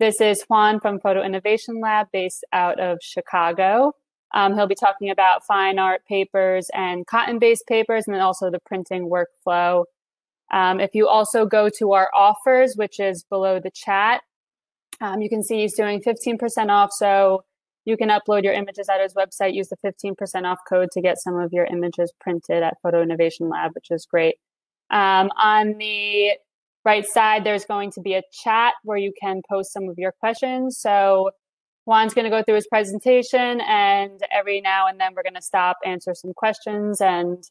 this is Juan from Photo Innovation Lab based out of Chicago. Um, he'll be talking about fine art papers and cotton based papers, and then also the printing workflow. Um, if you also go to our offers, which is below the chat, um, you can see he's doing 15% off. So you can upload your images at his website, use the 15% off code to get some of your images printed at Photo Innovation Lab, which is great. Um, on the right side, there's going to be a chat where you can post some of your questions. So Juan's going to go through his presentation, and every now and then we're going to stop, answer some questions. And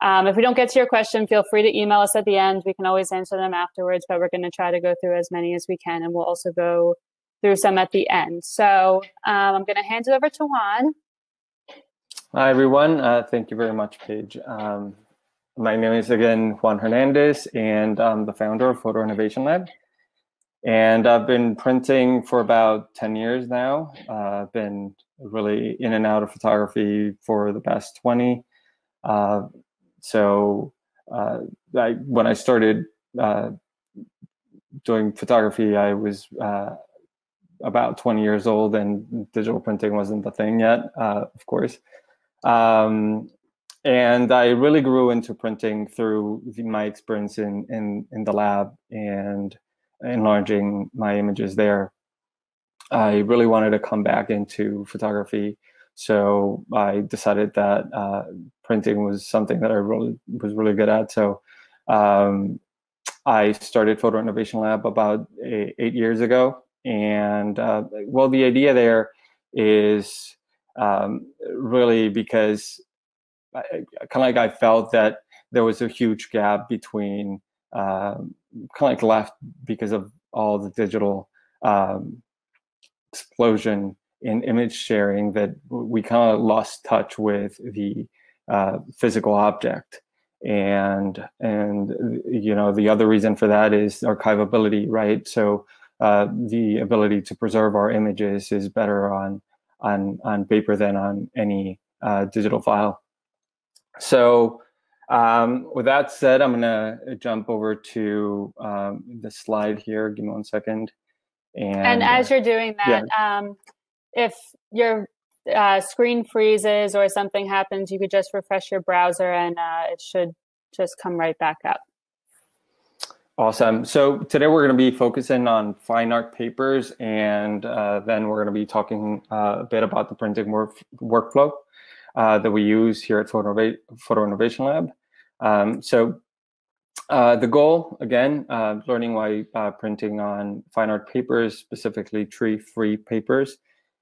um, if we don't get to your question, feel free to email us at the end. We can always answer them afterwards, but we're going to try to go through as many as we can, and we'll also go through some at the end. So um, I'm going to hand it over to Juan. Hi, everyone. Uh, thank you very much, Paige. Um, my name is again Juan Hernandez, and I'm the founder of Photo Innovation Lab. And I've been printing for about 10 years now. Uh, I've been really in and out of photography for the past 20. Uh, so uh, I, when I started uh, doing photography, I was uh, about 20 years old and digital printing wasn't the thing yet, of course. Um, and I really grew into printing through my experience in, in, in the lab and enlarging my images there. I really wanted to come back into photography. So I decided that uh, printing was something that I really was really good at. So um, I started Photo Innovation Lab about eight, eight years ago. And uh, well, the idea there is um, really because kind of like I felt that there was a huge gap between um, kind of like left because of all the digital um, explosion in image sharing that we kind of lost touch with the uh, physical object. And and you know the other reason for that is archivability right? So uh, the ability to preserve our images is better on on on paper than on any uh, digital file so um, with that said, I'm gonna jump over to um, the slide here. Give me one second. And, and as uh, you're doing that, yeah. um, if your uh, screen freezes or something happens, you could just refresh your browser and uh, it should just come right back up. Awesome. So today we're going to be focusing on fine art papers, and uh, then we're going to be talking uh, a bit about the printing work workflow uh, that we use here at Photo, Photo Innovation Lab. Um, so uh, the goal, again, uh, learning why uh, printing on fine art papers, specifically tree-free papers,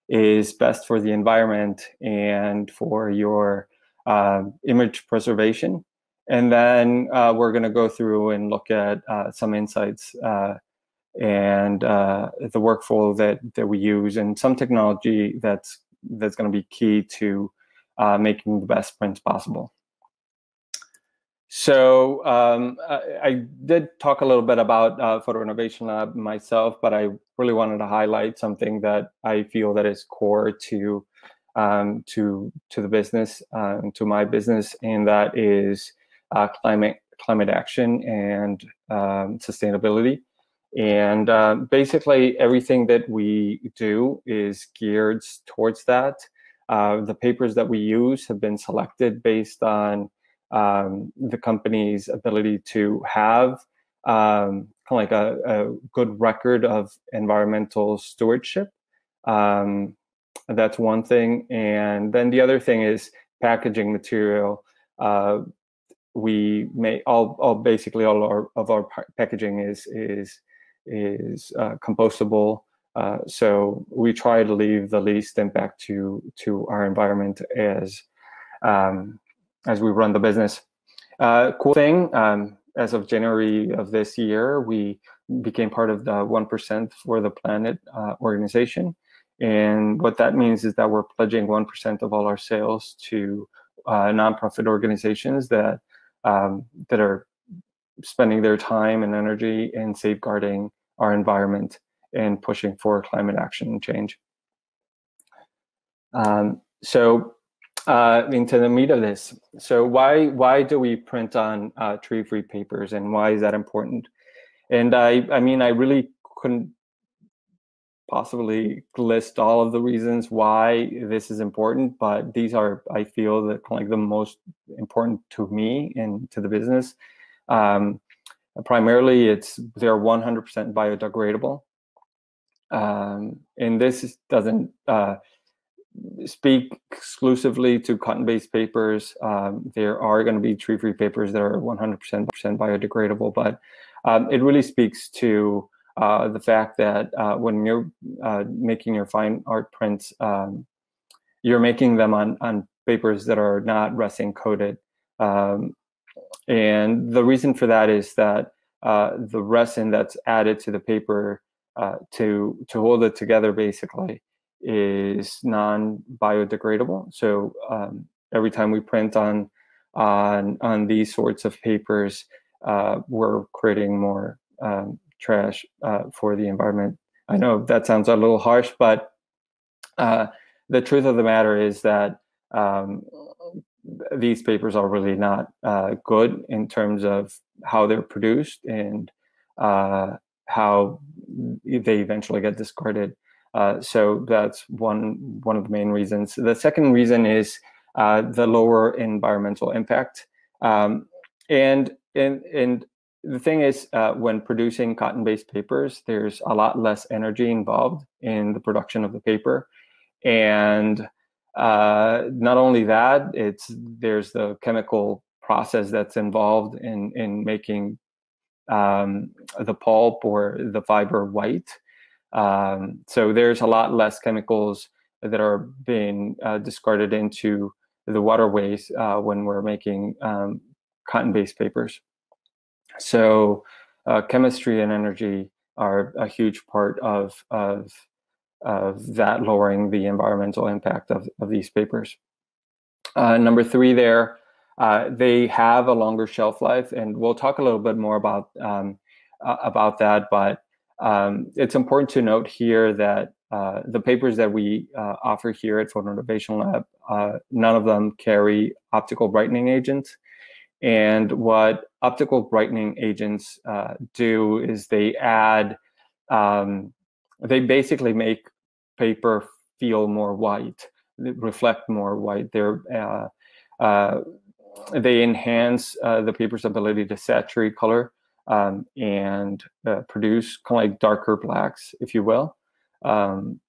is best for the environment and for your uh, image preservation. And then uh, we're going to go through and look at some insights and the workflow that, that we use and some technology that's that's going to be key to uh, making the best prints possible. So um, I, I, did talk a little bit about uh, Photo Innovation Lab myself, but I really wanted to highlight something that I feel that is core to um, to to the business, uh, to my business, and that is uh, climate climate action and um, sustainability. And uh, basically, everything that we do is geared towards that. Uh, the papers that we use have been selected based on um, the company's ability to have um, kind of like a, a, good record of environmental stewardship. Um, that's one thing. And then the other thing is packaging material. Uh, we may all, all basically all our, of our packaging is is is uh, compostable uh, so we try to leave the least impact to to our environment as um, as we run the business. Uh, cool thing, um, as of January of this year, we became part of the One Percent for the Planet uh, organization, and what that means is that we're pledging one percent of all our sales to uh, nonprofit organizations that um, that are spending their time and energy in safeguarding our environment and pushing for climate action and change. Um, so uh, into the meat of this. So why why do we print on uh, tree-free papers, and why is that important? And I I mean I really couldn't possibly list all of the reasons why this is important, but these are, I feel, that like the most important to me and to the business. Um, primarily, it's they're 100% biodegradable, um, and this doesn't uh, speak exclusively to cotton-based papers. Um, there are going to be tree-free papers that are 100% biodegradable, but um, it really speaks to uh, the fact that uh, when you're uh, making your fine art prints, um, you're making them on, on papers that are not resin coated. Um, and the reason for that is that uh, the resin that's added to the paper uh, to, to hold it together basically is non-biodegradable. So um, every time we print on, on, on these sorts of papers, uh, we're creating more um, trash uh, for the environment. I know that sounds a little harsh, but uh, the truth of the matter is that um, these papers are really not uh, good in terms of how they're produced and uh, how they eventually get discarded. Uh, so that's one one of the main reasons. The second reason is uh, the lower environmental impact, um, and and and the thing is, uh, when producing cotton-based papers, there's a lot less energy involved in the production of the paper, and uh, not only that, it's there's the chemical process that's involved in in making um, the pulp or the fiber white. Um, so there's a lot less chemicals that are being uh, discarded into the waterways uh, when we're making um, cotton-based papers. So uh, chemistry and energy are a huge part of, of, of that lowering the environmental impact of, of these papers. Uh, number three there, uh, they have a longer shelf life, and we'll talk a little bit more about um, about that. But um, it's important to note here that uh, the papers that we uh, offer here at Photo Innovation Lab, uh, none of them carry optical brightening agents. And what optical brightening agents uh, do is they add, um, they basically make paper feel more white, reflect more white. They're, uh, uh, they enhance uh, the paper's ability to saturate color um, and uh, produce kind of like darker blacks, if you will. Um,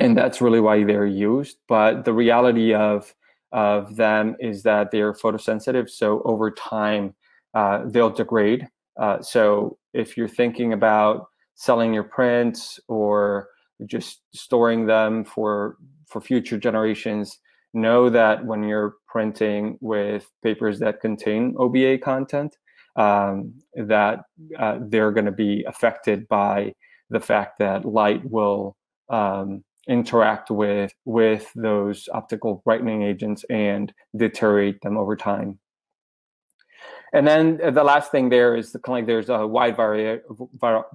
and that's really why they're used. But the reality of of them is that they're photosensitive. So over time, uh, they'll degrade. Uh, so if you're thinking about selling your prints or just storing them for for future generations, know that when you're printing with papers that contain OBA content, um, that uh, they're going to be affected by the fact that light will um, interact with with those optical brightening agents and deteriorate them over time. And then the last thing there is the, like there's a wide vari-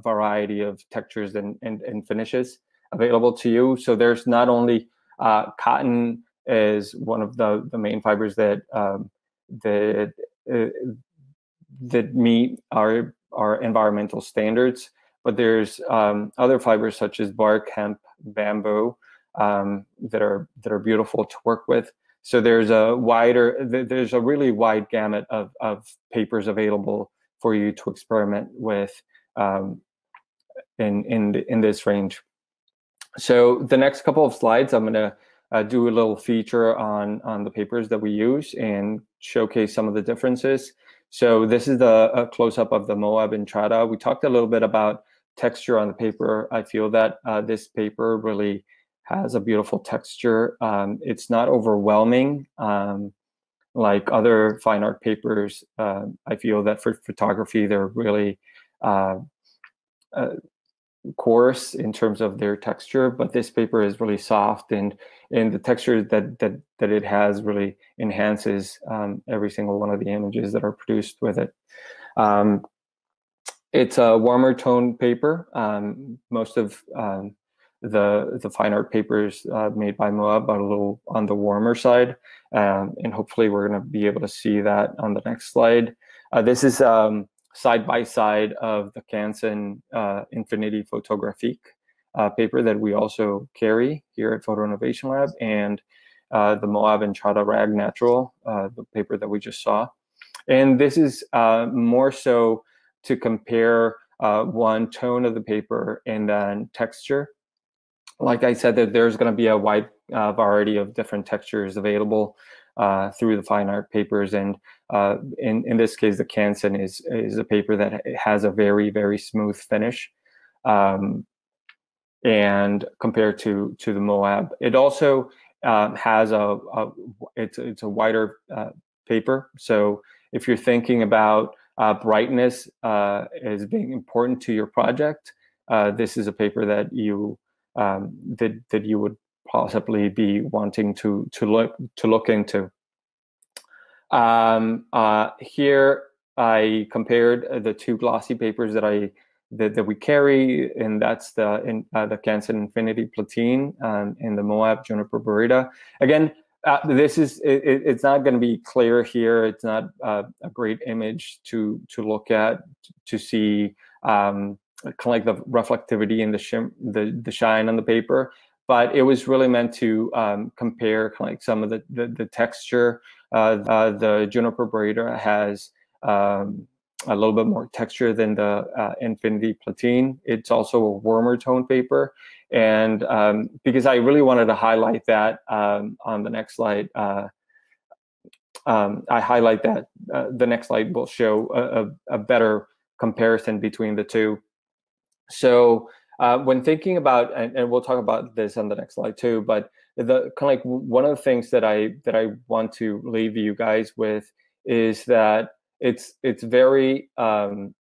variety of textures and, and, and, finishes available to you. So there's not only uh, cotton is one of the, the main fibers that um, that uh, that meet our our environmental standards, but there's um, other fibers such as bark, hemp, bamboo um, that are that are beautiful to work with. So there's a wider, there's a really wide gamut of, of papers available for you to experiment with um, in in in this range. So the next couple of slides, I'm going to uh, do a little feature on on the papers that we use and showcase some of the differences. So this is the close up of the Moab Entrada. We talked a little bit about texture on the paper. I feel that uh, this paper really has a beautiful texture. Um, it's not overwhelming um, like other fine art papers. Uh, I feel that for photography, they're really uh, uh, coarse in terms of their texture, but this paper is really soft and and the texture that that that it has really enhances um, every single one of the images that are produced with it. Um, it's a warmer tone paper. Um, most of um, the the fine art papers uh, made by Moab are a little on the warmer side, um, and hopefully we're going to be able to see that on the next slide. Uh, this is um, side by side of the Canson uh, Infinity Photographique uh, paper that we also carry here at Photo Innovation Lab, and uh, the Moab Entrada Rag Natural, uh, the paper that we just saw. And this is uh, more so to compare uh, one tone of the paper and then texture. Like I said, that there's going to be a wide uh, variety of different textures available through the fine art papers. And in, in this case, the Canson is, is a paper that has a very, very smooth finish. Um, and compared to, to the Moab, it also um, has a, a, it's, it's a wider uh, paper. So if you're thinking about uh, brightness uh, as being important to your project, uh, this is a paper that you um, that that you would possibly be wanting to to look to look into. Um, uh, here, I compared the two glossy papers that I that, that we carry, and that's the in, uh, the Canson Infinity Platine um, and the Moab Juniper Baryta. Again, uh, this is it, it's not going to be clear here. It's not uh, a great image to to look at to see um, kind of like the reflectivity and the shim the the shine on the paper. But it was really meant to um, compare kind of like some of the the, the texture. Uh, uh the Juniper Baryta has um, a little bit more texture than the uh, Infinity Platine. It's also a warmer tone paper, and um, because I really wanted to highlight that um, on the next slide, uh, um, I highlight that uh, the next slide will show a, a, better comparison between the two. So uh, when thinking about, and, and, we'll talk about this on the next slide too, but the kind of like one of the things that I that I want to leave you guys with is that it's it's very um,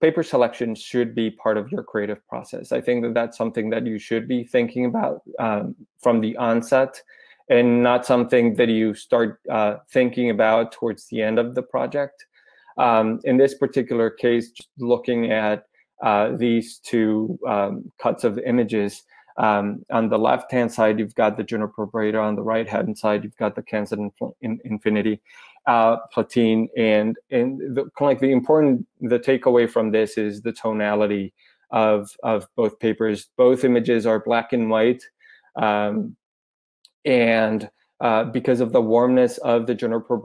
paper selection should be part of your creative process. I think that that's something that you should be thinking about um, from the onset and not something that you start uh, thinking about towards the end of the project. Um, in this particular case, just looking at uh, these two um, cuts of images, um, on the left-hand side, you've got the Juniper Baryta. On the right-hand side, you've got the Canson Infinity uh, Platine. And, and the, like the important, the takeaway from this is the tonality of, of both papers. Both images are black and white. Um, and uh, because of the warmness of the Juniper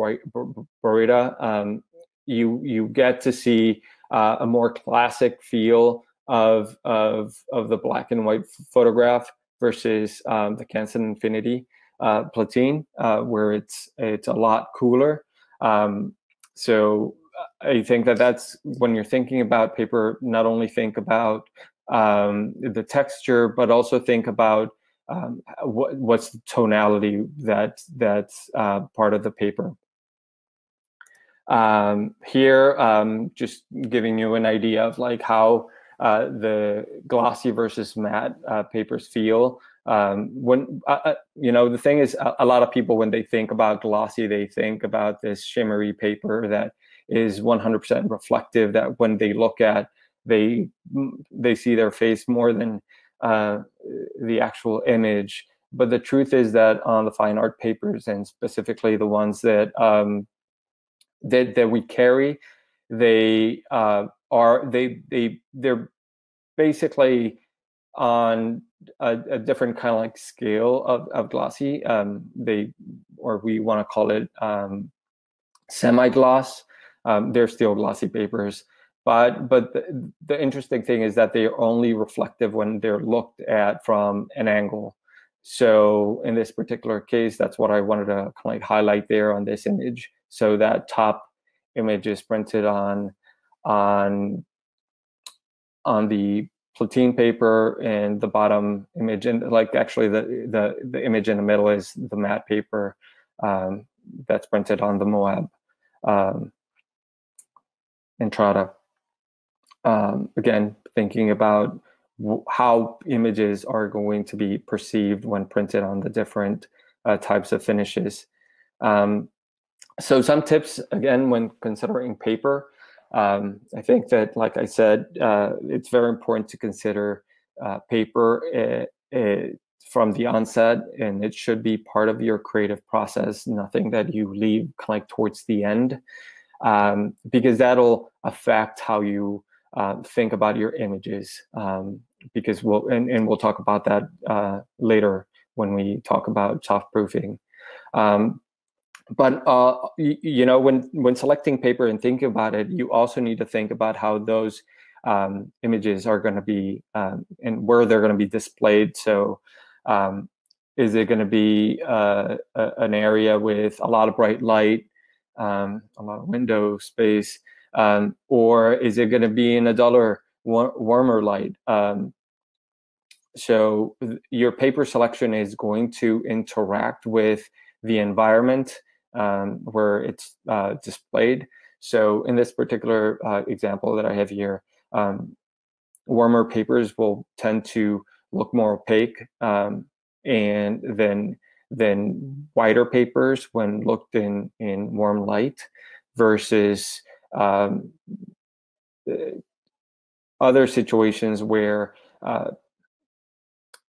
Baryta, um, you, you get to see uh, a more classic feel of, of, of the black and white photograph versus um, the Canson Infinity uh, Platine, uh, where it's it's a lot cooler. Um, so uh, I think that that's when you're thinking about paper, not only think about um, the texture, but also think about um, what, what's the tonality that that's uh, part of the paper. Um, here, um, just giving you an idea of like how uh, the glossy versus matte uh, papers feel. Um, when uh, uh, you know the thing is, a, a, lot of people when they think about glossy, they think about this shimmery paper that is 100% reflective. That when they look at, they they see their face more than uh, the actual image. But the truth is that on the fine art papers, and specifically the ones that um, that that we carry, they uh, are they they they're basically on a, a different kind of like scale of, of glossy. Um, they or we want to call it um, semi-gloss. Um, they're still glossy papers, but but the, the interesting thing is that they are only reflective when they're looked at from an angle. So in this particular case, that's what I wanted to kind of highlight there on this image. So that top image is printed on on on the Platine paper and the bottom image and like actually the the the image in the middle is the matte paper um, that's printed on the Moab um, Entrada. Um, again, thinking about how images are going to be perceived when printed on the different uh, types of finishes. Um, so some tips again when considering paper. Um, I think that, like I said, uh, it's very important to consider uh, paper uh, uh, from the onset, and it should be part of your creative process. Nothing that you leave like towards the end, um, because that'll affect how you uh, think about your images. Um, because we'll and, and we'll talk about that uh, later when we talk about soft proofing. Um, but uh, you, you, know, when when selecting paper and thinking about it, you also need to think about how those um, images are going to be um, and where they're going to be displayed. So, um, is it going to be uh, a, an area with a lot of bright light, um, a lot of window space, um, or is it going to be in a duller, war warmer light? Um, so your paper selection is going to interact with the environment um, where it's uh, displayed. So in this particular uh, example that I have here, um, warmer papers will tend to look more opaque um, and then then whiter papers when looked in in warm light versus um, other situations where uh,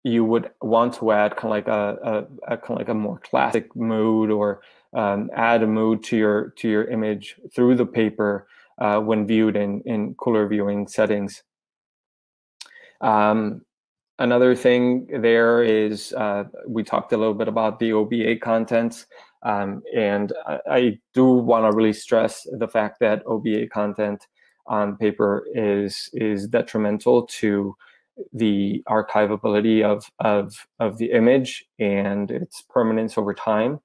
you would want to add kind of like a, a, a, kind of like a more classic mood or um, add a mood to your to your image through the paper uh, when viewed in in cooler viewing settings. Um, another thing there is uh, we talked a little bit about the OBA contents, um, and I, I do want to really stress the fact that OBA content on paper is is detrimental to the archivability of of of the image and its permanence over time.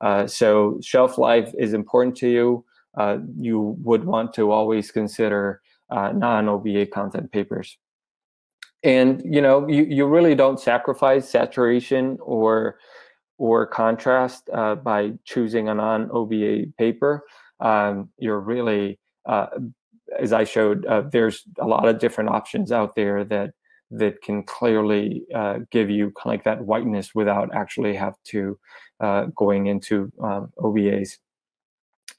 Uh, so shelf life is important to you. Uh, you would want to always consider uh, non-OBA content papers and you know you, you really don't sacrifice saturation or or contrast uh, by choosing a non-OBA paper. Um, you're really, uh, as I showed, uh, there's a lot of different options out there that that can clearly uh, give you kind of like that whiteness without actually have to uh, going into um, OBAs.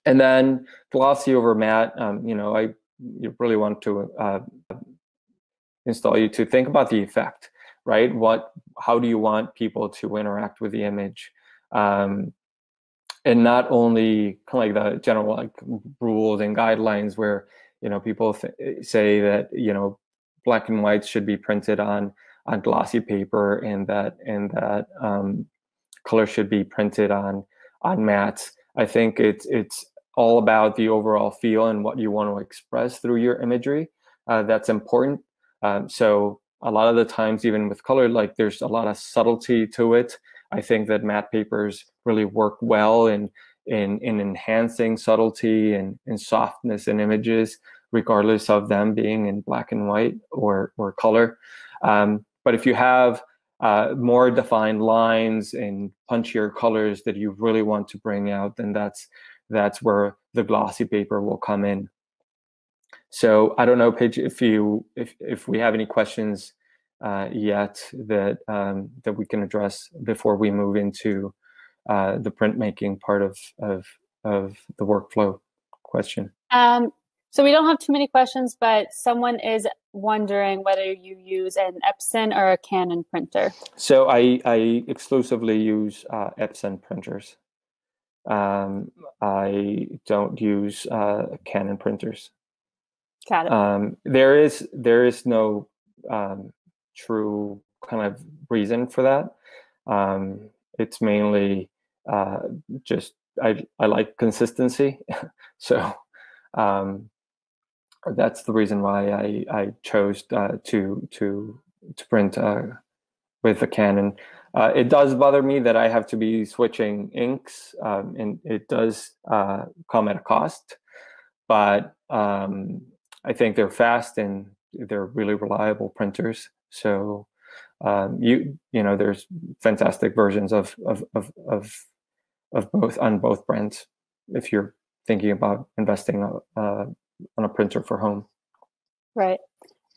And then glossy over matte, um, you know, I you really want to uh, install you to think about the effect, right? What, how do you want people to interact with the image? Um, and not only kind of like the general like rules and guidelines where you know people say that you know black and whites should be printed on on glossy paper and that and that um, color should be printed on on mattes. I think it's it's all about the overall feel and what you want to express through your imagery. Uh, that's important. Um, so a lot of the times, even with color, like there's a lot of subtlety to it. I think that matte papers really work well in in, in enhancing subtlety and, and softness in images, regardless of them being in black and white or or color. Um, but if you have uh, more defined lines and punchier colors that you really want to bring out, then that's that's where the glossy paper will come in. So I don't know, Paige, if you if if we have any questions uh, yet that um, that we can address before we move into uh, the printmaking part of of of the workflow question. Um, so we don't have too many questions, but someone is wondering whether you use an Epson or a Canon printer. So I I exclusively use uh, Epson printers. Um, I don't use uh, Canon printers. Got it. Um, there is there is no um, true kind of reason for that. Um, it's mainly uh, just I I like consistency, so um, that's the reason why I I chose uh, to to to print uh, with the Canon. Uh, it does bother me that I have to be switching inks, um, and it does uh, come at a cost. But um, I think they're fast and they're really reliable printers. So um, you you know there's fantastic versions of of of of, of both on both brands if you're thinking about investing uh, on a printer for home. Right.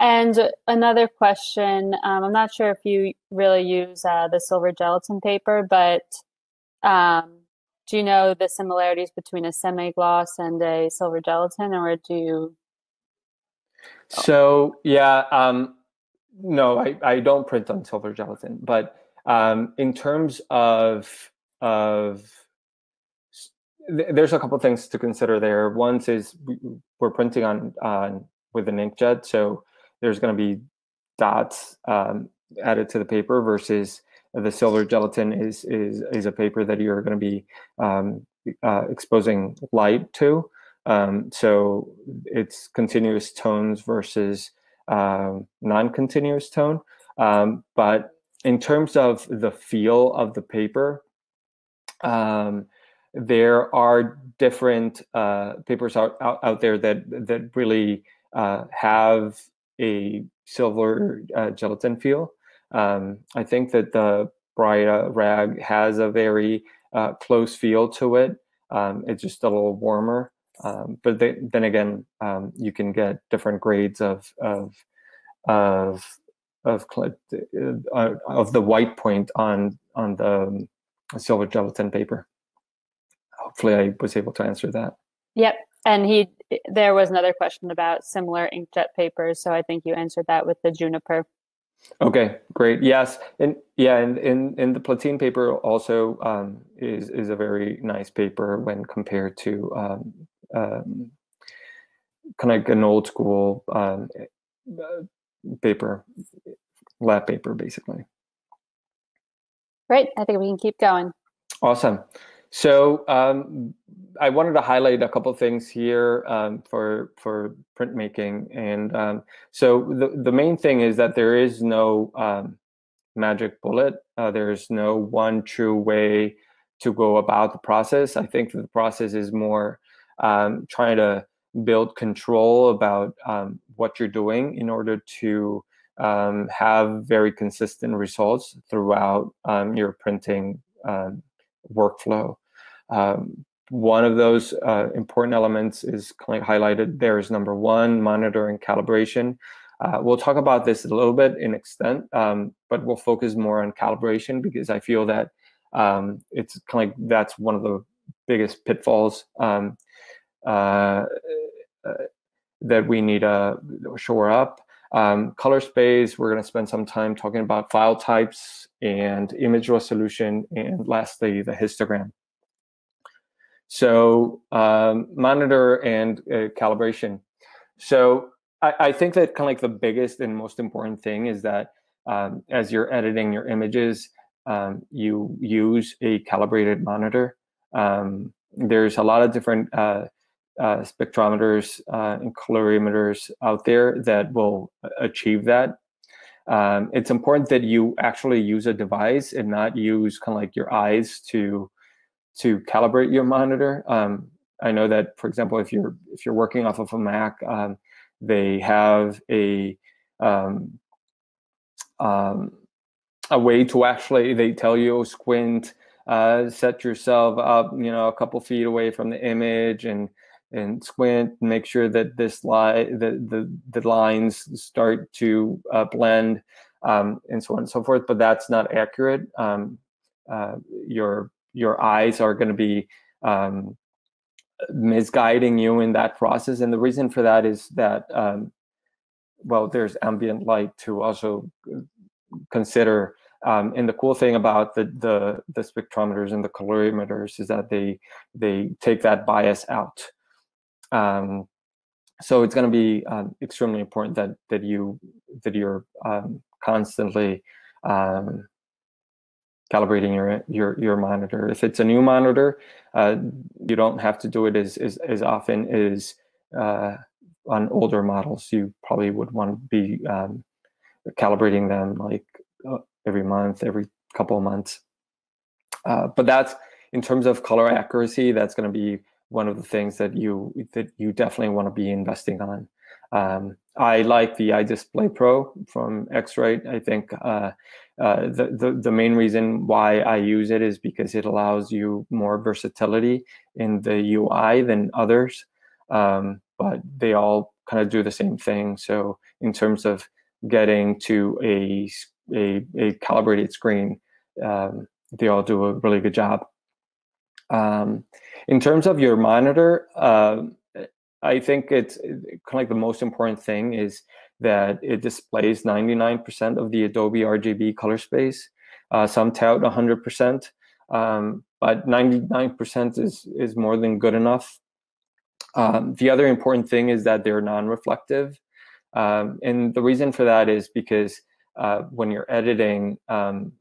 And another question, um, I'm not sure if you really use uh, the silver gelatin paper, but um, do you know the similarities between a semi-gloss and a silver gelatin, or do you so yeah, um, no, I, I don't print on silver gelatin, but um, in terms of of there's a couple things to consider there. One is we're printing on with an inkjet, so there's going to be dots um, added to the paper versus the silver gelatin is is is a paper that you're going to be um, uh, exposing light to. Um, so it's continuous tones versus um, non-continuous tone. Um, but in terms of the feel of the paper, um, there are different uh, papers out, out, out there that that really uh, have a silver uh, gelatin feel. Um, I think that the Baryta rag has a very uh, close feel to it. Um, it's just a little warmer. Um, but they, then again, um, you can get different grades of of of of, uh, of the white point on on the silver gelatin paper. Hopefully, I was able to answer that. Yep, and he there was another question about similar inkjet papers, so I think you answered that with the juniper. Okay, great. Yes, and yeah, and in in the Platine paper also um, is is a very nice paper when compared to um, um, kind of like an old school um, paper, lab paper, basically. Great. I think we can keep going. Awesome. So um, I wanted to highlight a couple things here um, for for printmaking, and um, so the the main thing is that there is no um, magic bullet. Uh, there's no one true way to go about the process. I think the process is more um, trying to build control about um, what you're doing in order to have very consistent results throughout your printing workflow. Um, one of those uh, important elements is highlighted there is number one, monitoring calibration. Uh, we'll talk about this a little bit in extent, um, but we'll focus more on calibration because I feel that um, it's kind of like that's one of the biggest pitfalls um, uh, uh that we need to shore up. Um, color space, we're going to spend some time talking about file types and image resolution, and lastly, the histogram. So um, monitor and uh, calibration. So I, I, think that kind of like the biggest and most important thing is that um, as you're editing your images, um, you use a calibrated monitor. Um, there's a lot of different uh, uh, spectrometers uh, and colorimeters out there that will achieve that. Um, it's important that you actually use a device and not use kind of like your eyes to to calibrate your monitor. Um, I know that, for example, if you're if you're working off of a Mac, um, they have a um, um a way to actually they tell you squint, uh, set yourself up, you know, a couple feet away from the image, and and squint, make sure that this line the, the the lines start to uh, blend, um, and so on and so forth. But that's not accurate. Um, uh, your your eyes are going to be um, misguiding you in that process. And the reason for that is that, um, well, there's ambient light to also consider. Um, and the cool thing about the, the, the spectrometers and the colorimeters is that they they take that bias out. Um, so it's going to be um, extremely important that that you that you're um, constantly um, calibrating your your your monitor. If it's a new monitor, uh, you don't have to do it as as, as often as uh, on older models. You probably would want to be um, calibrating them like uh, every month, every couple of months. Uh, but that's in terms of color accuracy. That's going to be one of the things that you that you definitely want to be investing on. Um, I like the iDisplay Pro from X-Rite. I think uh, uh, the, the, the main reason why I use it is because it allows you more versatility in the UI than others, um, but they all kind of do the same thing. So in terms of getting to a a, a calibrated screen, um, they all do a really good job. Um, in terms of your monitor, uh, I think it's kind of like the most important thing is that it displays 99% of the Adobe RGB color space. Uh, some tout 100%, um, but 99% is is more than good enough. Um, the other important thing is that they're non-reflective. Um, and the reason for that is because uh, when you're editing, um,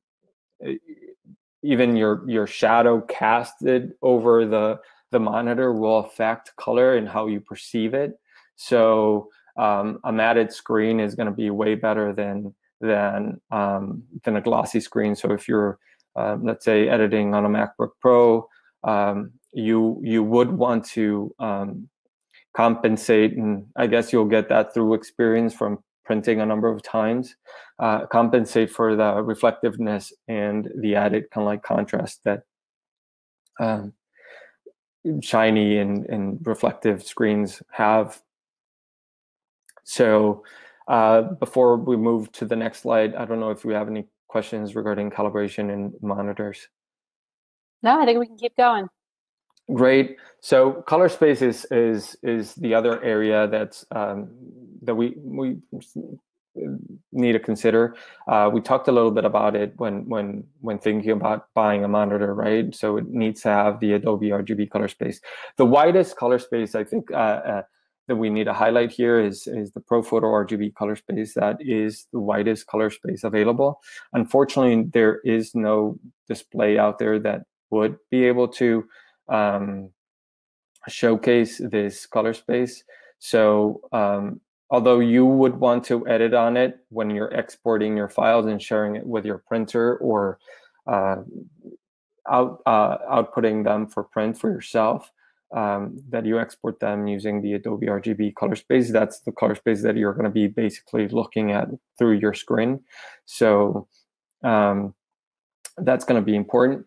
even your your shadow casted over the the monitor will affect color and how you perceive it. So um, a matted screen is going to be way better than than um, than a glossy screen. So if you're uh, let's say editing on a MacBook Pro, um, you you would want to um, compensate, and I guess you'll get that through experience from printing a number of times. Uh, compensate for the reflectiveness and the added kind of like contrast that um, shiny and, and reflective screens have. So uh, before we move to the next slide, I don't know if we have any questions regarding calibration and monitors. No, I think we can keep going. Great. So color space is is is the other area that's um, that we we need to consider. Uh, we talked a little bit about it when when when thinking about buying a monitor, right? So it needs to have the Adobe RGB color space. The widest color space, I think, uh, uh, that we need to highlight here is is the ProPhoto RGB color space. That is the widest color space available. Unfortunately, there is no display out there that would be able to um, showcase this color space. So um, although you would want to edit on it when you're exporting your files and sharing it with your printer or uh, out uh, outputting them for print for yourself, um, that you export them using the Adobe RGB color space. That's the color space that you're going to be basically looking at through your screen. So um, that's going to be important.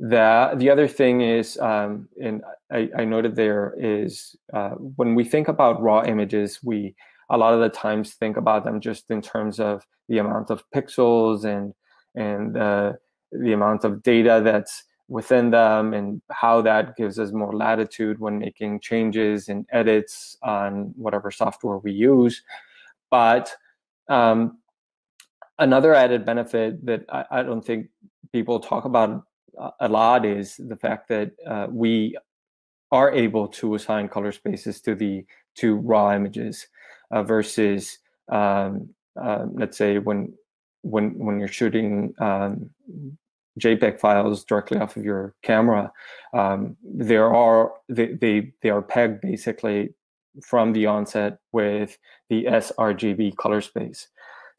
The, the other thing is, um, and I, I, noted there is uh, when we think about raw images, we a lot of the times think about them just in terms of the amount of pixels and and uh, the amount of data that's within them and how that gives us more latitude when making changes and edits on whatever software we use. But um, another added benefit that I, I, don't think people talk about a lot is the fact that uh, we are able to assign color spaces to the to raw images uh, versus um, uh, let's say when when when you're shooting um, JPEG files directly off of your camera, um, there are they, they they are pegged basically from the onset with the sRGB color space.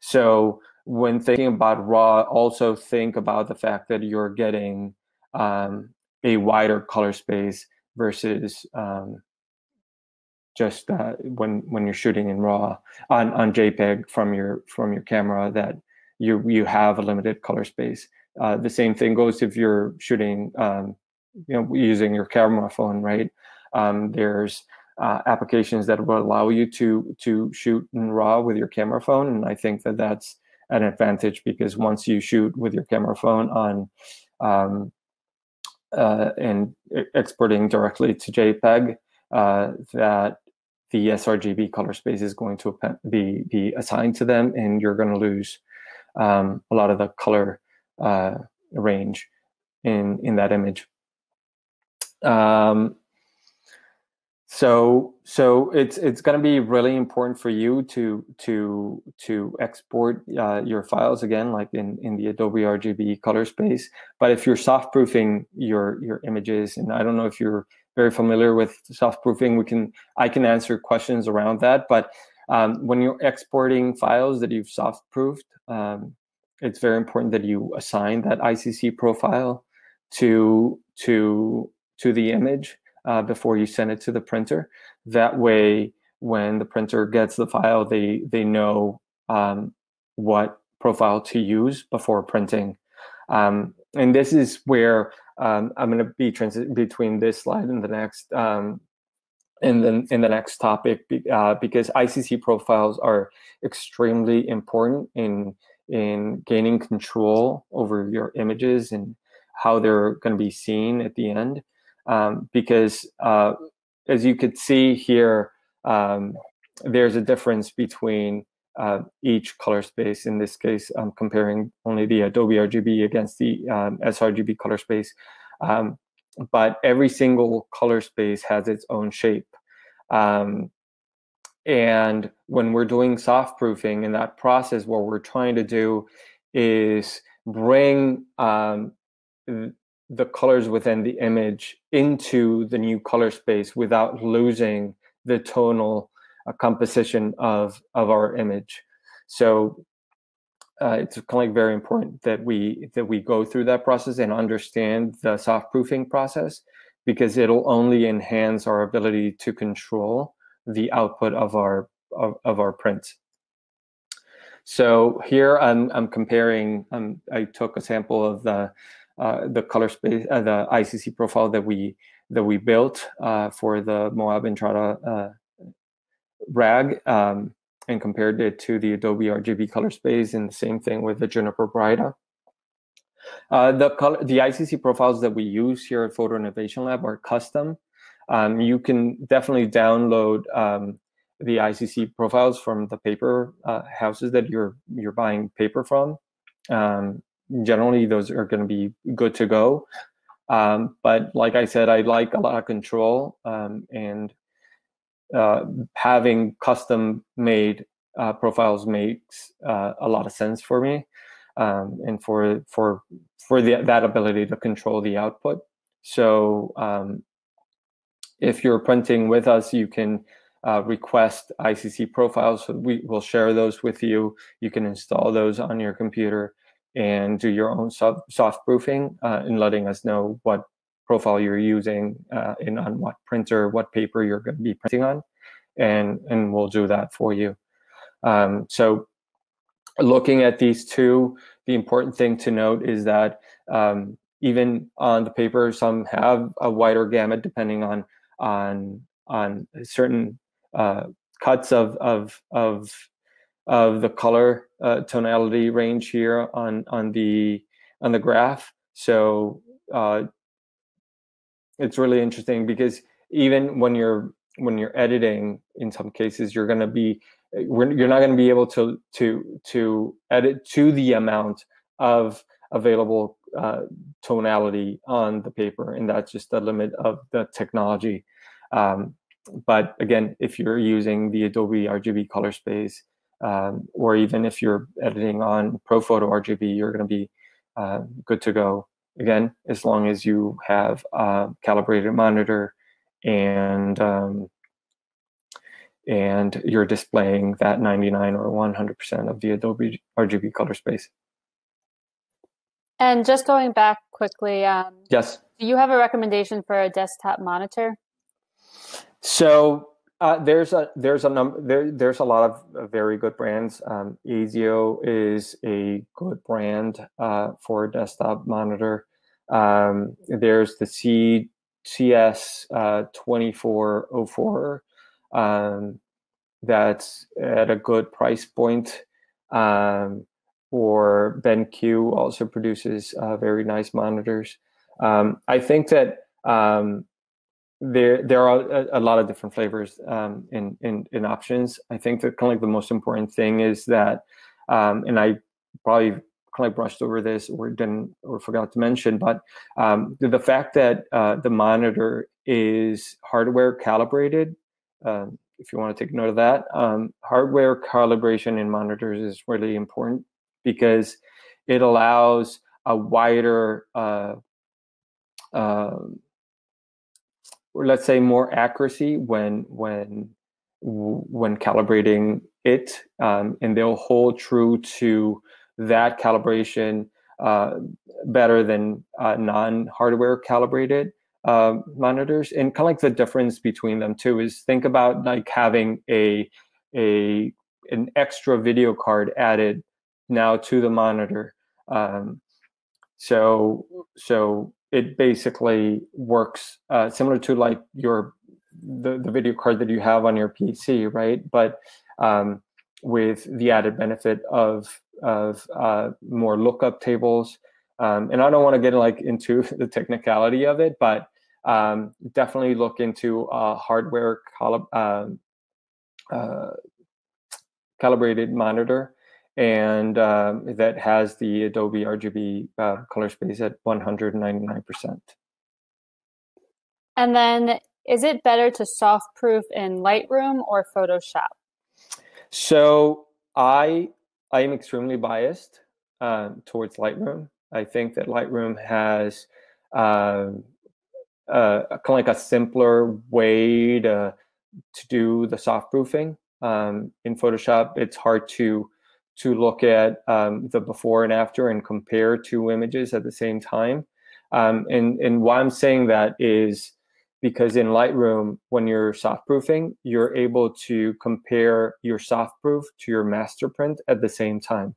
So when thinking about RAW, also think about the fact that you're getting um, a wider color space versus um, just uh, when when you're shooting in RAW on on JPEG from your from your camera that you you have a limited color space. Uh, the same thing goes if you're shooting, um, you know, using your camera phone, right? Um, there's uh, applications that will allow you to to shoot in RAW with your camera phone, and I think that that's an advantage because once you shoot with your camera phone on um, uh, and exporting directly to JPEG, uh, that the sRGB color space is going to be, be assigned to them, and you're going to lose um, a lot of the color uh, range in in that image. Um, so so it's it's going to be really important for you to to to export uh, your files again, like in in the Adobe RGB color space. But if you're soft proofing your your images, and I don't know if you're very familiar with soft proofing, we can I can answer questions around that. But um, when you're exporting files that you've soft proofed, um, it's very important that you assign that ICC profile to to to the image uh, before you send it to the printer. That way, when the printer gets the file, they they know um, what profile to use before printing. Um, and this is where um, I'm going to be transiting between this slide and the next um, in in the next topic uh, because ICC profiles are extremely important in in gaining control over your images and how they're going to be seen at the end. Um, because uh, as you could see here, um, there's a difference between uh, each color space. In this case, I'm comparing only the Adobe RGB against the um, sRGB color space. Um, but every single color space has its own shape. Um, and when we're doing soft proofing in that process, what we're trying to do is bring um, the colors within the image into the new color space without losing the tonal uh, composition of of our image. So uh, it's kind of very important that we that we go through that process and understand the soft proofing process because it'll only enhance our ability to control the output of our of, of our print. So here I'm I'm comparing. Um, I took a sample of the uh, the color space, uh, the ICC profile that we that we built uh, for the Moab Entrada uh, rag, um, and compared it to the Adobe RGB color space, and the same thing with the Juniper Baryta. Uh, the color, the ICC profiles that we use here at Photo Innovation Lab are custom. Um, you can definitely download um, the ICC profiles from the paper uh, houses that you're you're buying paper from. Um, generally, those are going to be good to go. Um, but like I said, I like a lot of control um, and uh, having custom made uh, profiles makes uh, a lot of sense for me um, and for for for the, that ability to control the output. So um, if you're printing with us, you can uh, request ICC profiles. We will share those with you. You can install those on your computer and do your own soft, proofing uh, and letting us know what profile you're using uh, on what printer, what paper you're going to be printing on, and and we'll do that for you. Um, so looking at these two, the important thing to note is that um, even on the paper, some have a wider gamut depending on on on certain uh, cuts of of of of the color uh, tonality range here on on the on the graph. So uh, it's really interesting because even when you're when you're editing, in some cases, you're going to be you're not going to be able to to to edit to the amount of available uh, tonality on the paper, and that's just the limit of the technology. Um, but again, if you're using the Adobe RGB color space, um, or even if you're editing on ProPhoto RGB, you're going to be uh, good to go. Again, as long as you have a calibrated monitor and um, and you're displaying that 99 or 100% of the Adobe RGB color space. And just going back quickly, um, yes. Do you have a recommendation for a desktop monitor? So uh, there's a there's a number there there's a lot of uh, very good brands. Um, EIZO is a good brand uh, for a desktop monitor. Um, there's the C CS uh, 2404 um, that's at a good price point. Um, or BenQ also produces very nice monitors. Um, I think that um, there there are a, a, lot of different flavors um, in, in, in options. I think that kind of like the most important thing is that, um, and I probably kind of brushed over this or didn't or forgot to mention, but um, the, the, fact that uh, the monitor is hardware calibrated. Um, if you want to take note of that, um, hardware calibration in monitors is really important because it allows a wider, uh, uh, let's say more accuracy when when when calibrating it, um, and they'll hold true to that calibration uh, better than uh, non-hardware calibrated uh, monitors. And kind of like the difference between them too is think about like having a a an extra video card added now to the monitor. Um, so so it basically works uh, similar to like your the, the video card that you have on your PC, right? But um, with the added benefit of of uh, more lookup tables. Um, and I don't want to get like into the technicality of it, but um, definitely look into a hardware calib- uh, uh, calibrated monitor and um, that has the Adobe RGB uh, color space at 199%. And then is it better to soft proof in Lightroom or Photoshop? So I I am extremely biased um, towards Lightroom. I think that Lightroom has um, uh, kind of like a simpler way to to do the soft proofing. Um, in Photoshop, it's hard to to look at um, the before and after and compare two images at the same time. Um, and and why I'm saying that is because in Lightroom, when you're soft proofing, you're able to compare your soft proof to your master print at the same time.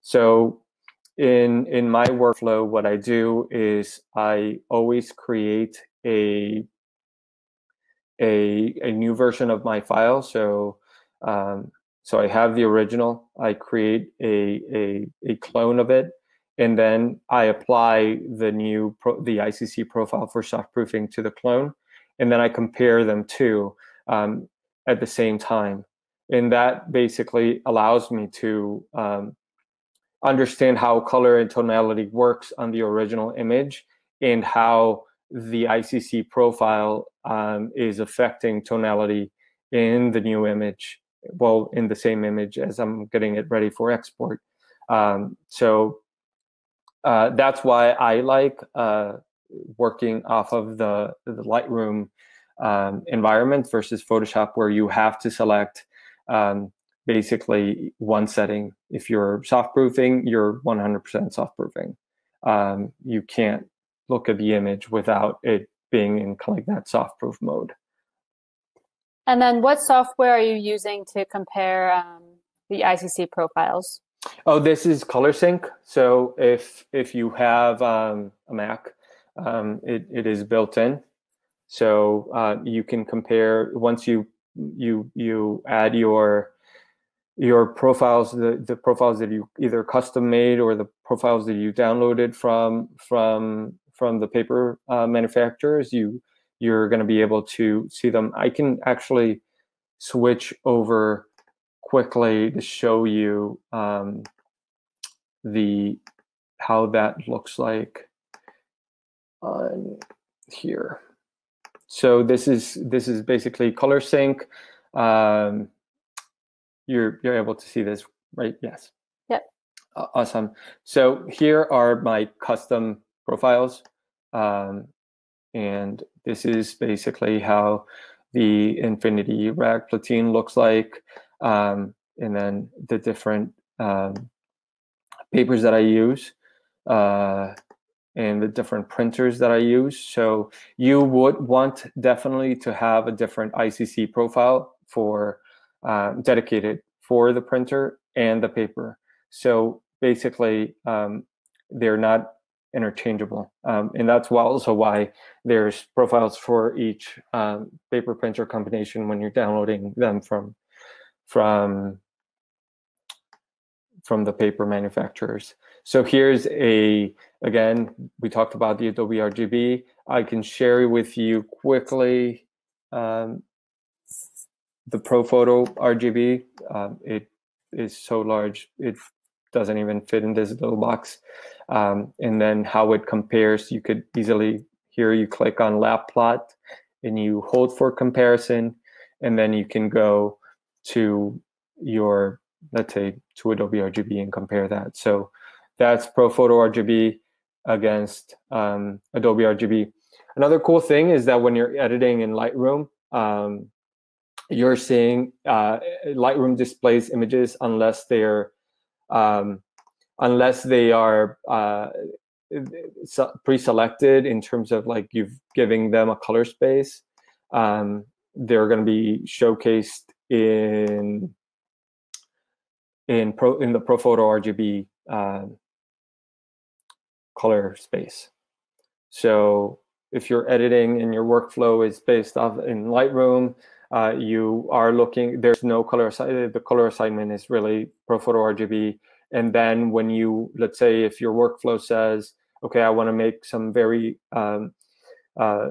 So in in my workflow, what I do is I always create a a, a new version of my file. So um, so I have the original. I create a, a, a clone of it, and then I apply the new pro, the ICC profile for soft proofing to the clone, and then I compare them to um, at the same time, and that basically allows me to um, understand how color and tonality works on the original image and how the ICC profile um, is affecting tonality in the new image, well, in the same image as I'm getting it ready for export. Um, so uh, that's why I like uh, working off of the, the Lightroom um, environment versus Photoshop, where you have to select um, basically one setting. If you're soft proofing, you're 100% soft proofing. You can't look at the image without it being in like that soft proof mode. And then what software are you using to compare um, the ICC profiles? Oh, this is ColorSync. So if if you have um, a Mac, um, it, it is built in. So uh, you can compare once you you you add your your profiles, the, the profiles that you either custom made or the profiles that you downloaded from from from the paper uh, manufacturers, you you're going to be able to see them. I can actually switch over quickly to show you um, the how that looks like on here. So this is this is basically ColorSync. Um, you're you're able to see this, right? Yes. Yep. Uh, awesome. So here are my custom profiles. Um, and this is basically how the Infinity Rag Platine looks like. Um, and then the different um, papers that I use uh, and the different printers that I use. So you would want definitely to have a different ICC profile for uh, dedicated for the printer and the paper. So basically, um, they're not interchangeable. Um, and that's also why there's profiles for each um, paper printer combination when you're downloading them from from from the paper manufacturers. So here's a, again, we talked about the Adobe RGB. I can share with you quickly um, the ProPhoto RGB. Um, it is so large, it doesn't even fit in this little box. Um, and then how it compares, you could easily, here you click on Lab plot and you hold for comparison, and then you can go to your, let's say, to Adobe RGB and compare that. So that's ProPhoto RGB against um, Adobe RGB. Another cool thing is that when you're editing in Lightroom, um, you're seeing uh, Lightroom displays images unless they're um, unless they are uh, pre-selected in terms of like you've giving them a color space. Um, they're going to be showcased in in pro in the ProPhoto RGB uh, color space. So if you're editing and your workflow is based off in Lightroom, uh, you are looking, there's no color, the color assignment is really ProPhoto RGB. And then when you, let's say if your workflow says, okay, I want to make some very um, uh,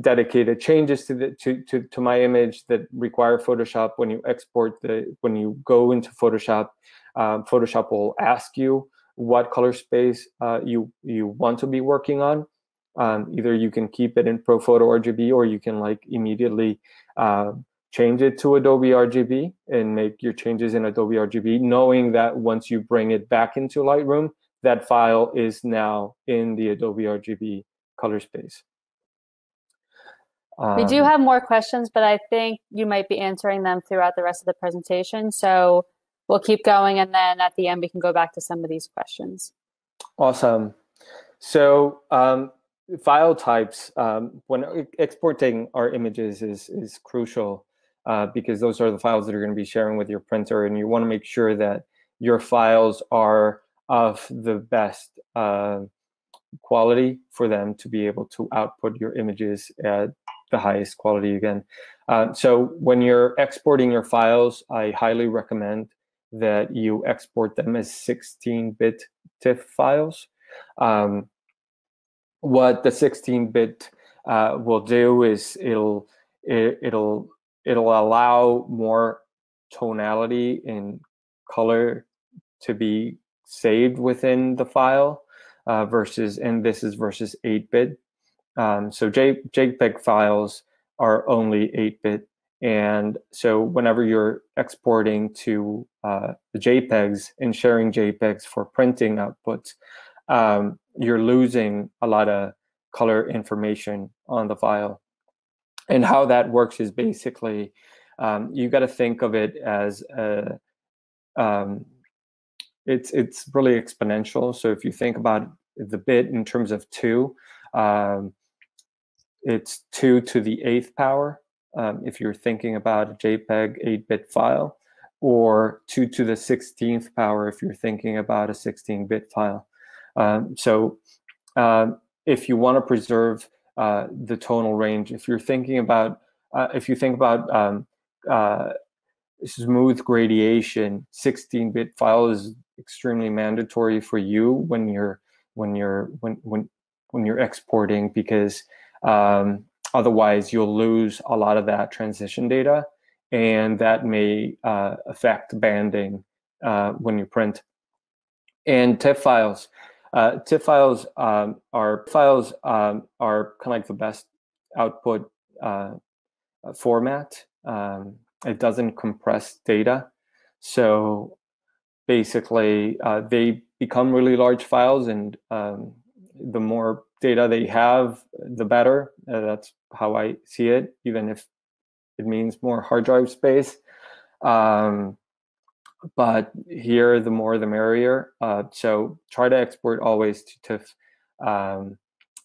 dedicated changes to the to, to to my image that require Photoshop. When you export the when you go into Photoshop, um, Photoshop will ask you what color space uh, you you want to be working on, Um, either you can keep it in ProPhoto RGB or you can like immediately uh, change it to Adobe RGB and make your changes in Adobe RGB, knowing that once you bring it back into Lightroom, that file is now in the Adobe RGB color space. Um, we do um, have more questions, but I think you might be answering them throughout the rest of the presentation. So we'll keep going, and then at the end, we can go back to some of these questions. Awesome. So um, file types, um, when exporting our images is, is crucial uh, because those are the files that are going to be sharing with your printer, and you want to make sure that your files are of the best uh, quality for them to be able to output your images at the highest quality again. Uh, so when you're exporting your files, I highly recommend that you export them as 16-bit TIFF files. Um, what the 16-bit uh, will do is it'll it, it'll it'll allow more tonality and color to be saved within the file uh, versus and this is versus 8-bit. Um, so J, JPEG files are only 8-bit and so whenever you're exporting to uh, the JPEGs and sharing JPEGs for printing outputs, um, you're losing a lot of color information on the file. And how that works is basically um, you got to think of it as a, um, it's it's really exponential. So if you think about the bit in terms of two, um, it's two to the eighth power. Um, if you're thinking about a JPEG 8-bit file, or two to the 16th power if you're thinking about a 16-bit file. Um, so um, if you want to preserve uh, the tonal range, if you're thinking about, uh, if you think about um, uh, smooth gradation, 16-bit file is extremely mandatory for you when you're when you're when when when you're exporting because um, otherwise you'll lose a lot of that transition data and that may uh, affect banding uh, when you print. And TIFF files, uh, TIFF files um, are files um, are kind of like the best output uh, format. Um, it doesn't compress data, so basically uh, they become really large files, and um, the more data they have, the better. Uh, that's how I see it, even if it means more hard drive space. Um, but here, the more the merrier. Uh, so try to export always to TIFF. Um,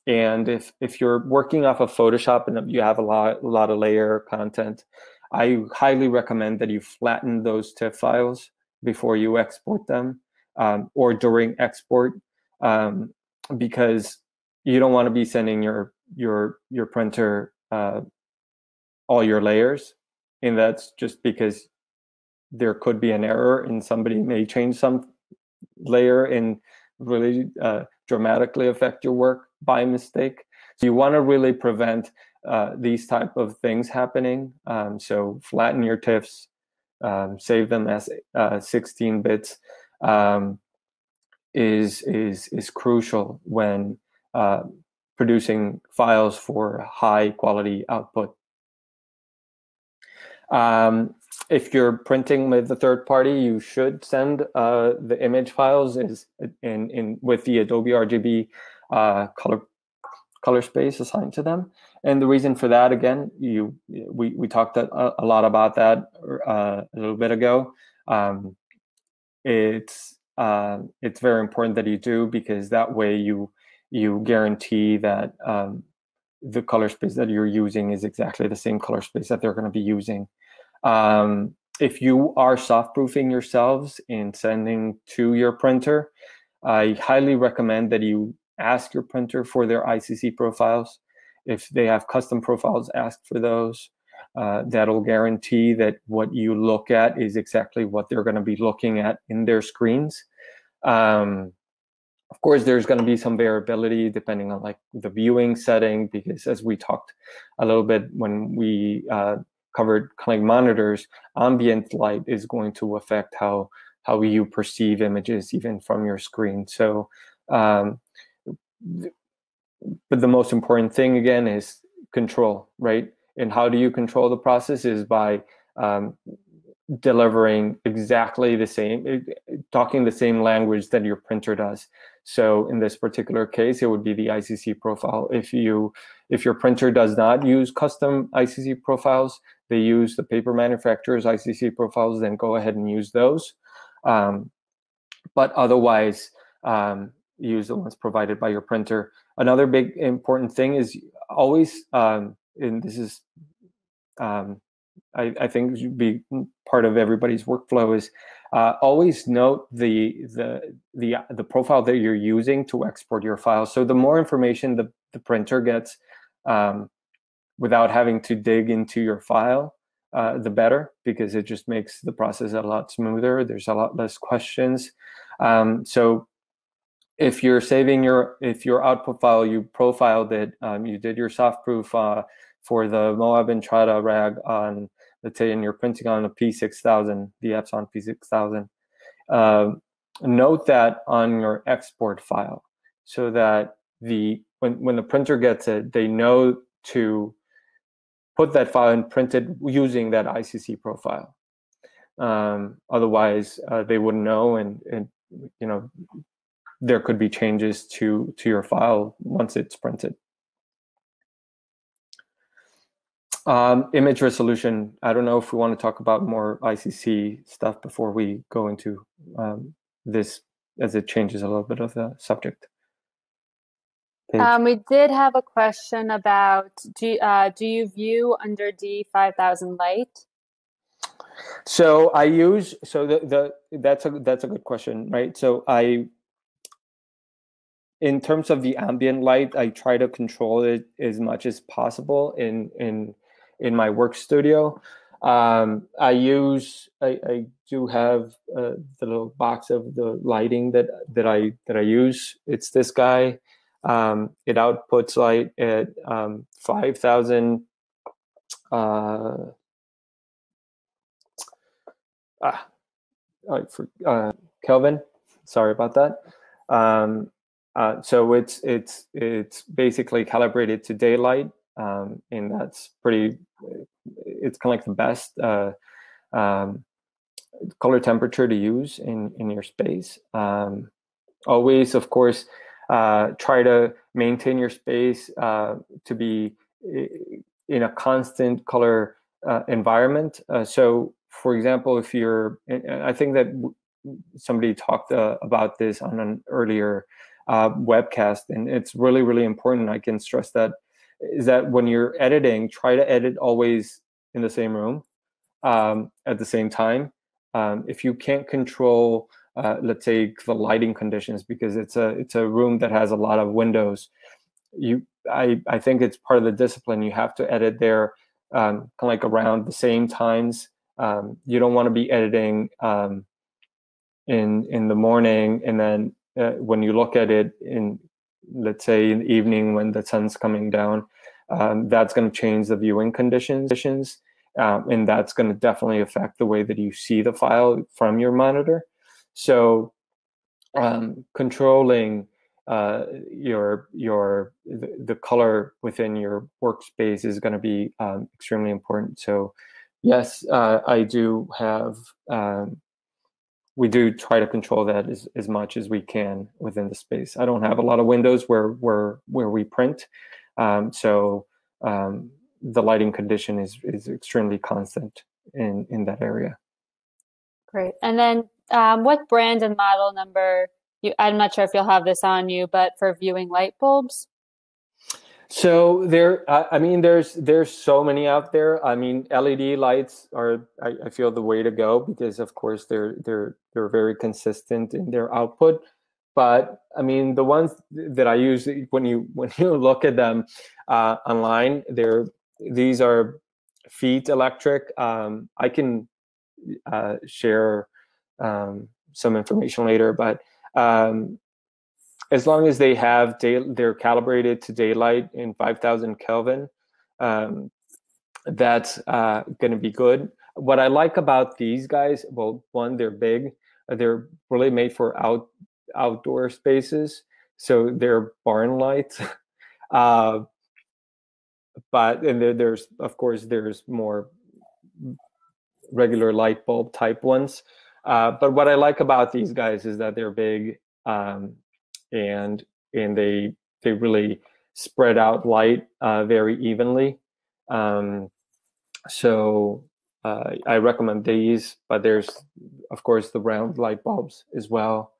and if if you're working off of Photoshop and you have a lot a lot of layer content, I highly recommend that you flatten those TIFF files before you export them um, or during export, um, because you don't want to be sending your your your printer uh, all your layers. And that's just because there could be an error and somebody may change some layer and really uh, dramatically affect your work by mistake. So you want to really prevent uh, these type of things happening. Um, so flatten your TIFFs, um, save them as uh, 16 bits um, is is is crucial when uh, producing files for high quality output. Um, if you're printing with a third party, you should send uh, the image files is in, in with the Adobe RGB uh, color color space assigned to them. And the reason for that, again, you we we talked a, a lot about that uh, a little bit ago. Um, it's uh, it's very important that you do because that way you you guarantee that um, the color space that you're using is exactly the same color space that they're going to be using. Um, if you are soft proofing yourselves in sending to your printer, I highly recommend that you ask your printer for their ICC profiles. If they have custom profiles, ask for those. Uh, that'll guarantee that what you look at is exactly what they're going to be looking at in their screens. Um, of course, there's going to be some variability depending on like the viewing setting, because as we talked a little bit when we uh, covered kind of monitors, ambient light is going to affect how how you perceive images even from your screen. So um, but the most important thing again is control, right? And how do you control the process is by um, delivering exactly the same, eh, talking the same language that your printer does. So in this particular case, it would be the ICC profile. If you if your printer does not use custom ICC profiles, they use the paper manufacturer's ICC profiles, then go ahead and use those. Um, but otherwise, um, use the ones provided by your printer. Another big important thing is always, um, and this is, um, I, I, think should be part of everybody's workflow is uh, always note the the the the profile that you're using to export your file. So the more information the the printer gets, um, without having to dig into your file, uh, the better because it just makes the process a lot smoother. There's a lot less questions. Um, so if you're saving your if your output file you profiled it um, you did your soft proof uh, for the moab entrada rag on let's say and you're printing on a p6000 the epson p6000 uh, note that on your export file so that the when when the printer gets it they know to put that file and print it using that icc profile um, otherwise uh, they wouldn't know and, and you know there could be changes to to your file once it's printed. Um, image resolution. I don't know if we want to talk about more ICC stuff before we go into um, this, as it changes a little bit of the subject. Um, we did have a question about do uh, do you view under D five thousand light? So I use so the, the that's a that's a good question, right? So I in terms of the ambient light, I try to control it as much as possible in in in my work studio. Um, I use I, I do have uh, the little box of the lighting that that I that I use. It's this guy. Um, it outputs light at um, five thousand. Uh, ah, for, uh, Kelvin. Sorry about that. Um, uh, so it's it's it's basically calibrated to daylight, um, and that's pretty. It's kind of like the best uh, um, color temperature to use in in your space. Um, always, of course, uh, try to maintain your space uh, to be in a constant color uh, environment. so, for example, if you're, I think that somebody talked about this on an earlier uh, webcast and it's really really important i can stress that is that when you're editing try to edit always in the same room um, at the same time um, if you can't control uh, let's say the lighting conditions because it's a it's a room that has a lot of windows. You i i think it's part of the discipline. You have to edit there um, kind of like around the same times. Um, you don't want to be editing um, in in the morning and then uh, when you look at it in let's say in the evening when the sun's coming down um, that's going to change the viewing conditions um, and that's going to definitely affect the way that you see the file from your monitor so um, controlling uh, your your the, color within your workspace is going to be um, extremely important so yes uh, i do have um, we do try to control that as, as much as we can within the space. I don't have a lot of windows where where where we print, um, so um, the lighting condition is is extremely constant in in that area. Great. And then, um, what brand and model number? You, I'm not sure if you'll have this on you, but for viewing light bulbs. So there, I mean, there's there's so many out there. I mean, LED lights are, I, I, feel, the way to go because, of course, they're they're they're very consistent in their output. But I mean, the ones that I use when you when you look at them uh, online, they're these are Feit Electric. Um, I can uh, share um, some information later, but um, as long as they have day, they're calibrated to daylight in 5000 kelvin um, that's uh, going to be good. What i like about these guys well one they're big. They're really made for out outdoor spaces so they're barn lights. Uh, but and there, there's of course there's more regular light bulb type ones. Uh, but what I like about these guys is that they're big um, and and they they really spread out light uh, very evenly. Um, so uh, I recommend these, but there's of course the round light bulbs as well.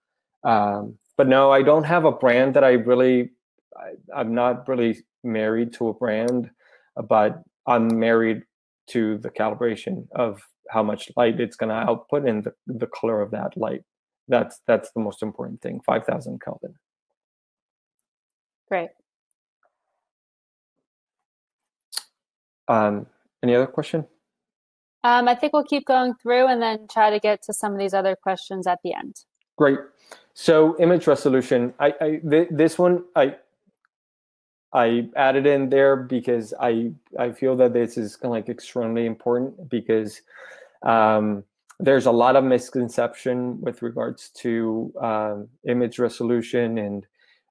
Um, but no, I don't have a brand that I really. I, I'm not really married to a brand, but I'm married to the calibration of how much light it's going to output and the, the color of that light. That's that's the most important thing. Five thousand Kelvin. Great. Um, any other question? Um, I think we'll keep going through and then try to get to some of these other questions at the end. Great. So image resolution. I, I th this one I I added in there because I I feel that this is kind of like extremely important because um, there's a lot of misconception with regards to um, image resolution and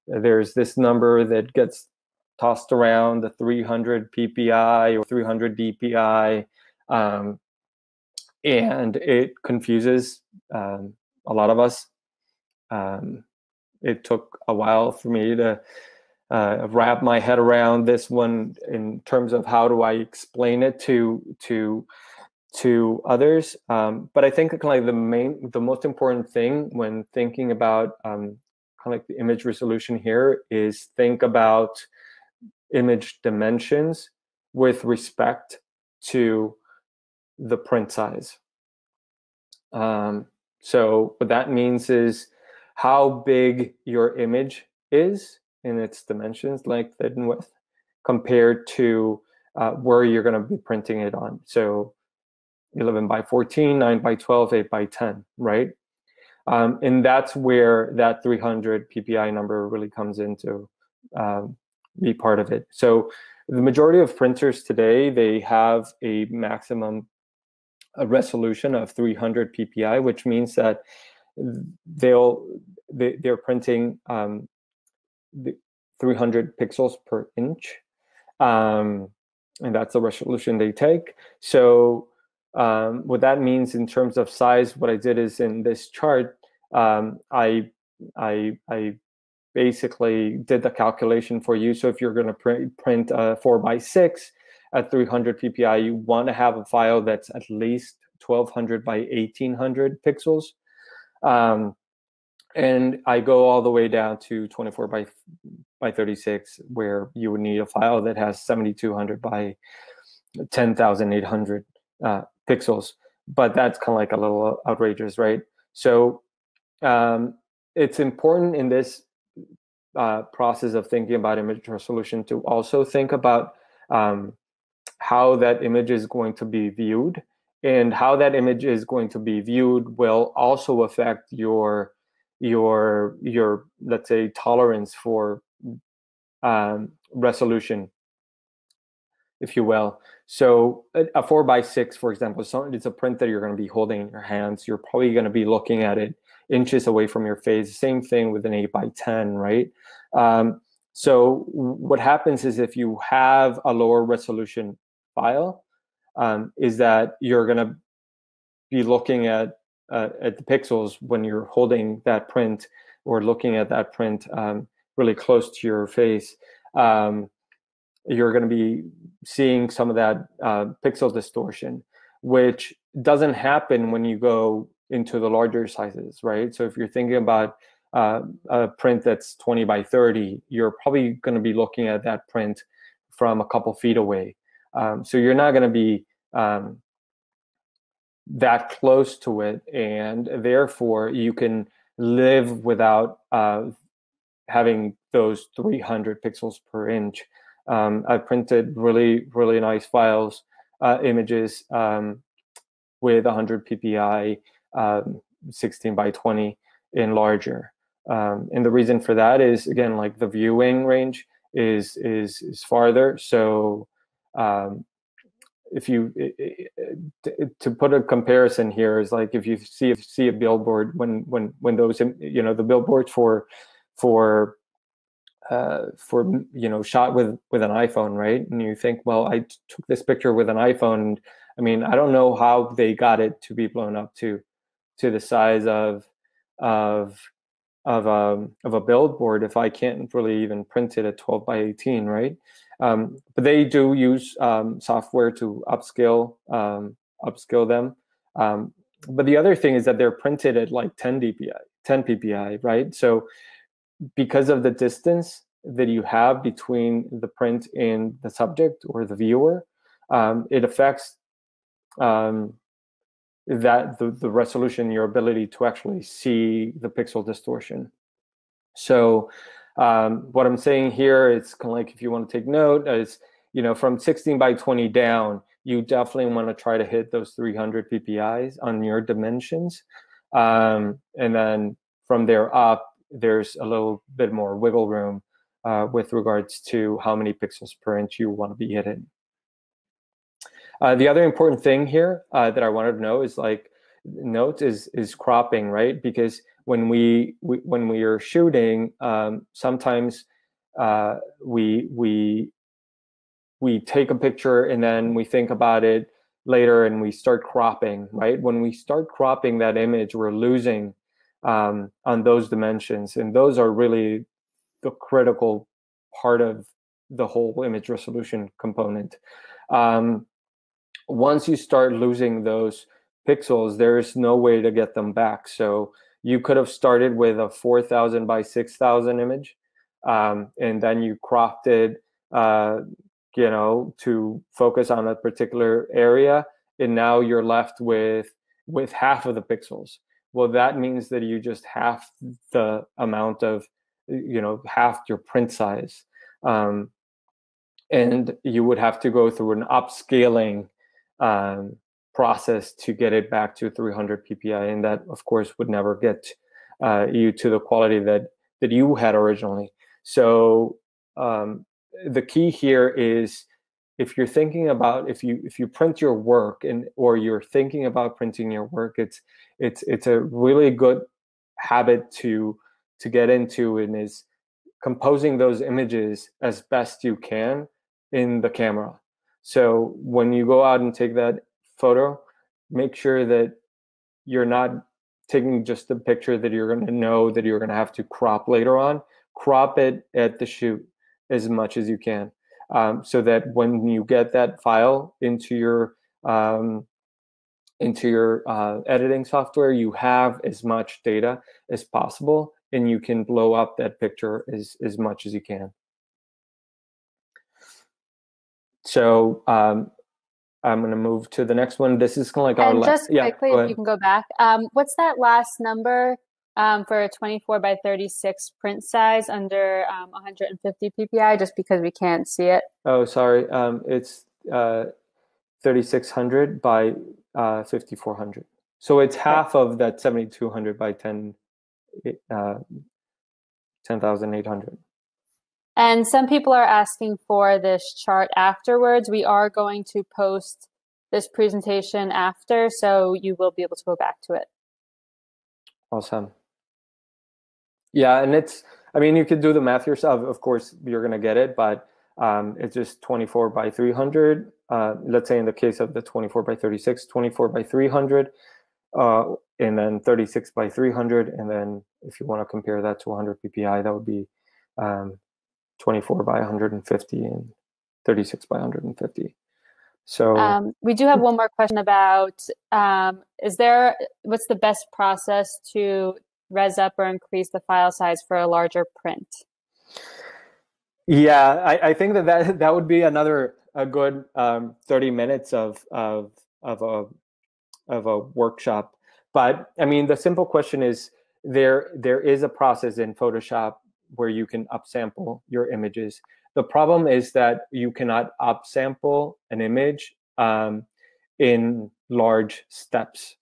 there's this number that gets tossed around the 300 ppi or 300 dpi um, and it confuses um, a lot of us. Um, it took a while for me to uh, wrap my head around this one in terms of how do I explain it to to to others. Um, but I think kind of like the main, the most important thing when thinking about um, kind of like the image resolution here is think about image dimensions with respect to the print size. Um, so what that means is how big your image is in its dimensions, length, and width, compared to uh, where you're going to be printing it on. So 11 by 14, 9 by 12, 8 by 10, right? Um, and that's where that 300 PPI number really comes into um, be part of it. So the majority of printers today, they have a maximum a resolution of 300 PPI, which means that they'll they, they're printing um, 300 pixels per inch, um, and that's the resolution they take. So um, what that means in terms of size, what I did is in this chart, um, I, I, I basically did the calculation for you. So if you're going to print, print a four by six at 300 ppi, you want to have a file that's at least 1200 by 1800 pixels. Um, and I go all the way down to 24 by by 36, where you would need a file that has 7200 by 10,800 uh, pixels. But that's kind of like a little outrageous, right? So um, it's important in this uh, process of thinking about image resolution to also think about um, how that image is going to be viewed and how that image is going to be viewed will also affect your your your let's say tolerance for um, resolution if you will. So a, four by six for example so it's a print that you're going to be holding in your hands. You're probably going to be looking at it inches away from your face. Same thing with an eight by 10 right? Um, so what happens is if you have a lower resolution file um, is that you're going to be looking at uh, at the pixels when you're holding that print or looking at that print um, really close to your face, um, you're going to be seeing some of that uh, pixel distortion, which doesn't happen when you go into the larger sizes, right? So if you're thinking about uh, a print that's 20 by 30, you're probably going to be looking at that print from a couple feet away. Um, so you're not going to be um, that close to it, and therefore you can live without uh, having those 300 pixels per inch. Um, I printed really, really nice files, uh, images um, with 100 ppi, um, 16 by 20 in larger. Um, and the reason for that is again, like the viewing range is is is farther. So um, if you to put a comparison here is like if you see see a billboard when when when those you know the billboards for for uh, for you know shot with with an iphone right? And you think well i took this picture with an iphone. I mean i don't know how they got it to be blown up to to the size of of of a um, of a billboard if i can't really even print it at 12 by 18 right um, but they do use um, software to upscale um, upscale them um, but the other thing is that they're printed at like 10 dpi 10 ppi right so because of the distance that you have between the print and the subject or the viewer, um, it affects um, that the, the resolution, your ability to actually see the pixel distortion. So um, what I'm saying here is kind of like if you want to take note is, you know, from 16 by 20 down, you definitely want to try to hit those 300 PPIs on your dimensions. Um, and then from there up, there's a little bit more wiggle room uh, with regards to how many pixels per inch you want to be hitting. Uh, the other important thing here uh, that I wanted to know is like note is is cropping, right? Because when we, we when we are shooting, um, sometimes uh, we we we take a picture and then we think about it later and we start cropping, right? When we start cropping that image, we're losing um, on those dimensions. And those are really the critical part of the whole image resolution component. Um, once you start losing those pixels, there's no way to get them back. So you could have started with a 4,000 by 6,000 image, um, and then you cropped it, uh, you know, to focus on a particular area, and now you're left with with half of the pixels. Well that means that you just half the amount of you know half your print size um, and you would have to go through an upscaling um, process to get it back to 300 ppi and that of course would never get uh, you to the quality that that you had originally. So um, the key here is if you're thinking about if you if you print your work and or you're thinking about printing your work it's it's it's a really good habit to to get into and is composing those images as best you can in the camera. So when you go out and take that photo make sure that you're not taking just a picture that you're going to know that you're going to have to crop later on crop it at the shoot as much as you can um, so that when you get that file into your um, into your uh, editing software, you have as much data as possible, and you can blow up that picture as as much as you can. So um, I'm going to move to the next one. This is kind of like and our just last. quickly, yeah, if you can go back. Um, what's that last number um, for a 24 by 36 print size under um, 150 ppi just because we can't see it oh sorry um, it's uh, 3600 by uh, 5400 so it's half okay. of that 7200 by 10 uh, 10800 and some people are asking for this chart afterwards we are going to post this presentation after so you will be able to go back to it awesome yeah, and it's I mean you could do the math yourself. Of course, you're gonna get it, but um, it's just 24 by 300. Uh, let's say in the case of the 24 by 36, 24 by 300, uh, and then 36 by 300, and then if you want to compare that to 100 ppi, that would be um, 24 by 150 and 36 by 150. So um, we do have one more question about: um, Is there what's the best process to res up or increase the file size for a larger print? Yeah, I, I think that, that that would be another a good um, 30 minutes of of of a of a workshop. But I mean, the simple question is there there is a process in Photoshop where you can upsample your images. The problem is that you cannot upsample an image um, in large steps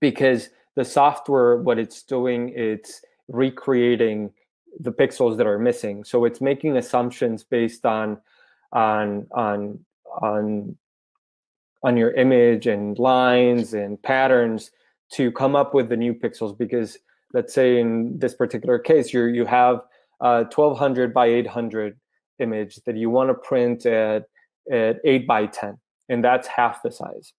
because the software, what it's doing, it's recreating the pixels that are missing. So it's making assumptions based on on on on on your image and lines and patterns to come up with the new pixels because let's say in this particular case you you have a 1200 by 800 image that you want to print at, at 8 by 10, and that's half the size,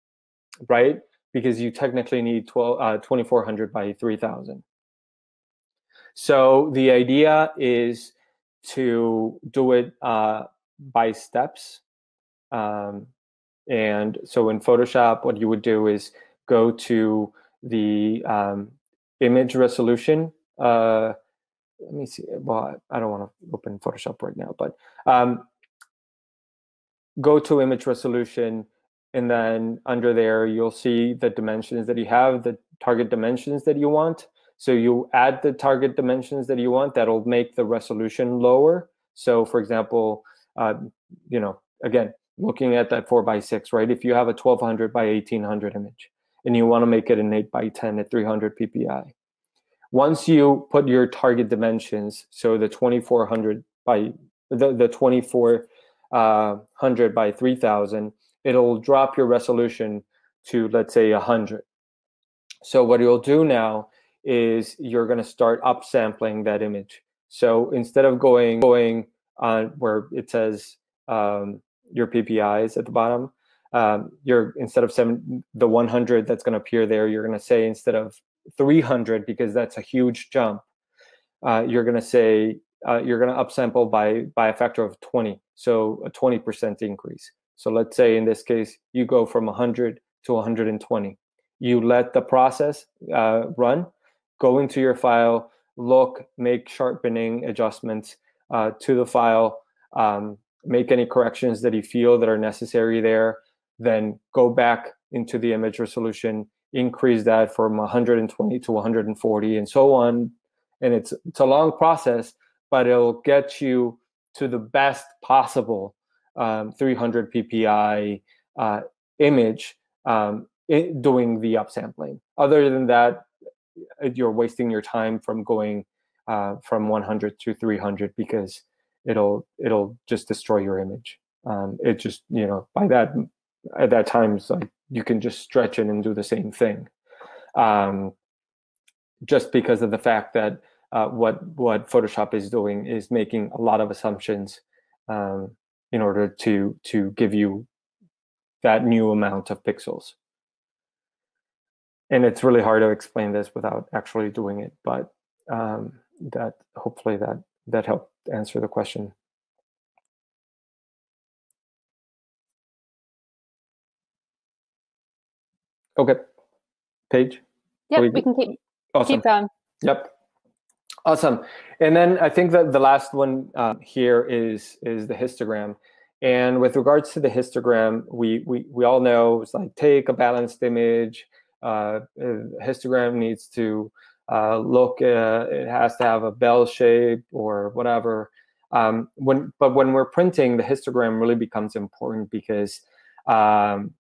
right? Because you technically need 12, uh, 2400 by 3000. So the idea is to do it uh, by steps. Um, and so in Photoshop, what you would do is go to the um, image resolution. Uh, let me see. Well, I don't want to open Photoshop right now, but um, go to image resolution, and then under there you'll see the dimensions that you have, the target dimensions that you want. So you add the target dimensions that you want. That'll make the resolution lower. So, for example, uh, you know, again, looking at that four by six, right? If you have a 1200 by 1800 image, and you want to make it an 8 by 10 at 300 ppi. Once you put your target dimensions, so the 2400 by the, the 2400 uh, by 3000, it'll drop your resolution to let's say 100. So what you'll do now is you're going to start upsampling that image. So instead of going going on where it says um, your PPIs at the bottom, um, you're instead of seven, the 100 that's going to appear there, you're going to say instead of 300 because that's a huge jump. Uh, you're going to say uh, you're going to upsample by by a factor of 20, so a 20% increase. So let's say in this case you go from 100 to 120. You let the process uh, run, go into your file, look, make sharpening adjustments uh, to the file, um, make any corrections that you feel that are necessary there then go back into the image resolution, increase that from 120 to 140 and so on. And it's it's a long process, but it'll get you to the best possible um, 300 ppi uh, image um, it, doing the upsampling. Other than that, you're wasting your time from going uh, from 100 to 300 because it'll it'll just destroy your image. Um, it just you know by that at that times like you can just stretch it and do the same thing. Um, just because of the fact that uh, what what photoshop is doing is making a lot of assumptions um, in order to to give you that new amount of pixels. And it's really hard to explain this without actually doing it but um, that hopefully that that helped answer the question Okay. Paige? Yep, we, we can keep, awesome. keep going. Yep. Awesome. And then I think that the last one uh, here is is the histogram. And with regards to the histogram, we we, we all know it's like take a balanced image. Uh, histogram needs to uh, look. Uh, it has to have a bell shape or whatever. Um, when but when we're printing, the histogram really becomes important because um,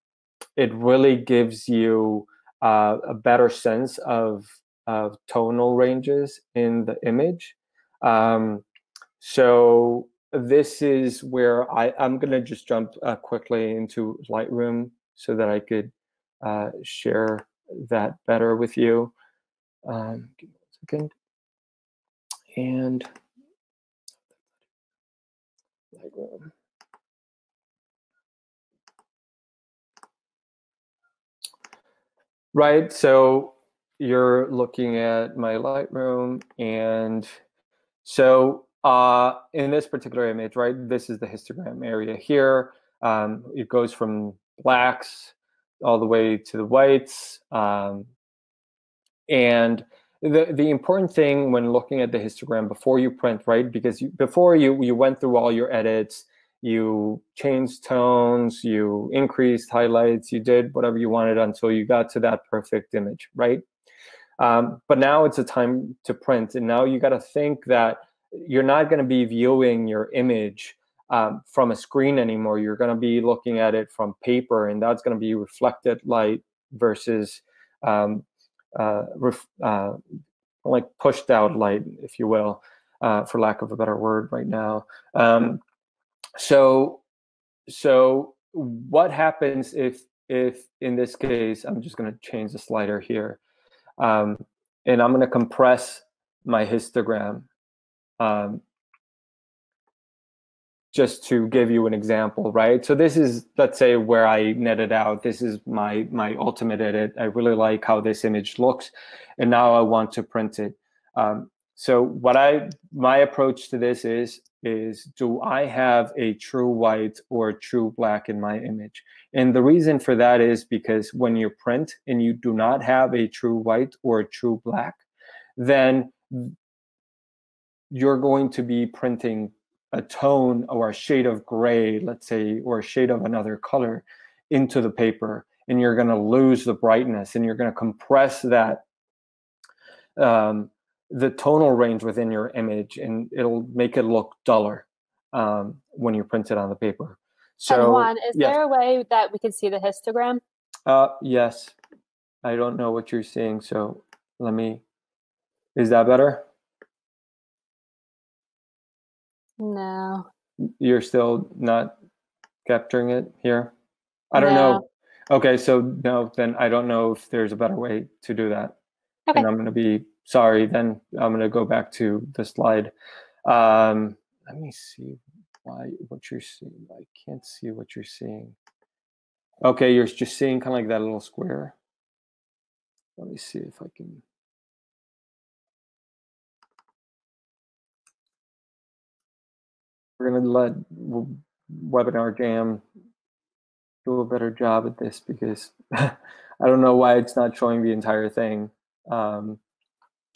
it really gives you uh, a better sense of, of tonal ranges in the image. Um, so this is where I, I'm going to just jump uh, quickly into Lightroom so that I could uh, share that better with you. Um, give me a second. And Lightroom. Right. So you're looking at my Lightroom, and so uh, in this particular image, right, this is the histogram area here. Um, it goes from blacks all the way to the whites. Um, and the, the important thing when looking at the histogram before you print, right, because you, before you, you went through all your edits, you changed tones, you increased highlights, you did whatever you wanted until you got to that perfect image, right? Um, but now it's a time to print, and now you got to think that you're not going to be viewing your image um, from a screen anymore. You're going to be looking at it from paper, and that's going to be reflected light versus um, uh, ref, uh, like pushed out light, if you will, uh, for lack of a better word, right now. Um, so so what happens if if in this case i'm just going to change the slider here um, and i'm going to compress my histogram um, just to give you an example, right? So this is, let's say, where I netted out. This is my my ultimate edit. I really like how this image looks, and now I want to print it. Um, so what I my approach to this is is do I have a true white or true black in my image? And the reason for that is because when you print and you do not have a true white or true black, then you're going to be printing a tone or a shade of gray, let's say, or a shade of another color into the paper, and you're going to lose the brightness and you're going to compress that um, the tonal range within your image, and it'll make it look duller um, when you print it on the paper. So, and Juan, is there a way that we can see the histogram? Uh, yes. I don't know what you're seeing, so let me. Is that better? No. You're still not capturing it here? I don't no. know. Okay, so no, then I don't know if there's a better way to do that. Okay. And I'm going to be sorry, then I'm going to go back to the slide. Um, let me see why what you're seeing. I can't see what you're seeing. Okay, you're just seeing kind of like that little square. Let me see if I can. We're going to let Webinar Jam do a better job at this because I don't know why it's not showing the entire thing. Um,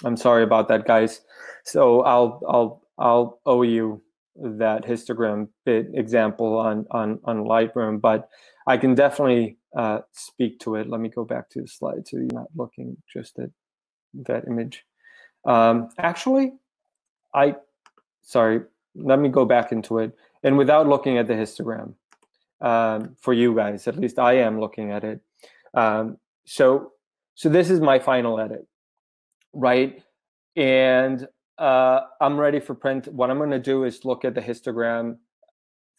I'm sorry about that, guys. So I'll I'll I'll owe you that histogram bit example on on on Lightroom, but I can definitely uh, speak to it. Let me go back to the slide so you're not looking just at that image. Um, actually, I sorry. Let me go back into it, and without looking at the histogram, um, for you guys, at least I am looking at it. Um, so so this is my final edit right? And uh, I'm ready for print. What I'm going to do is look at the histogram.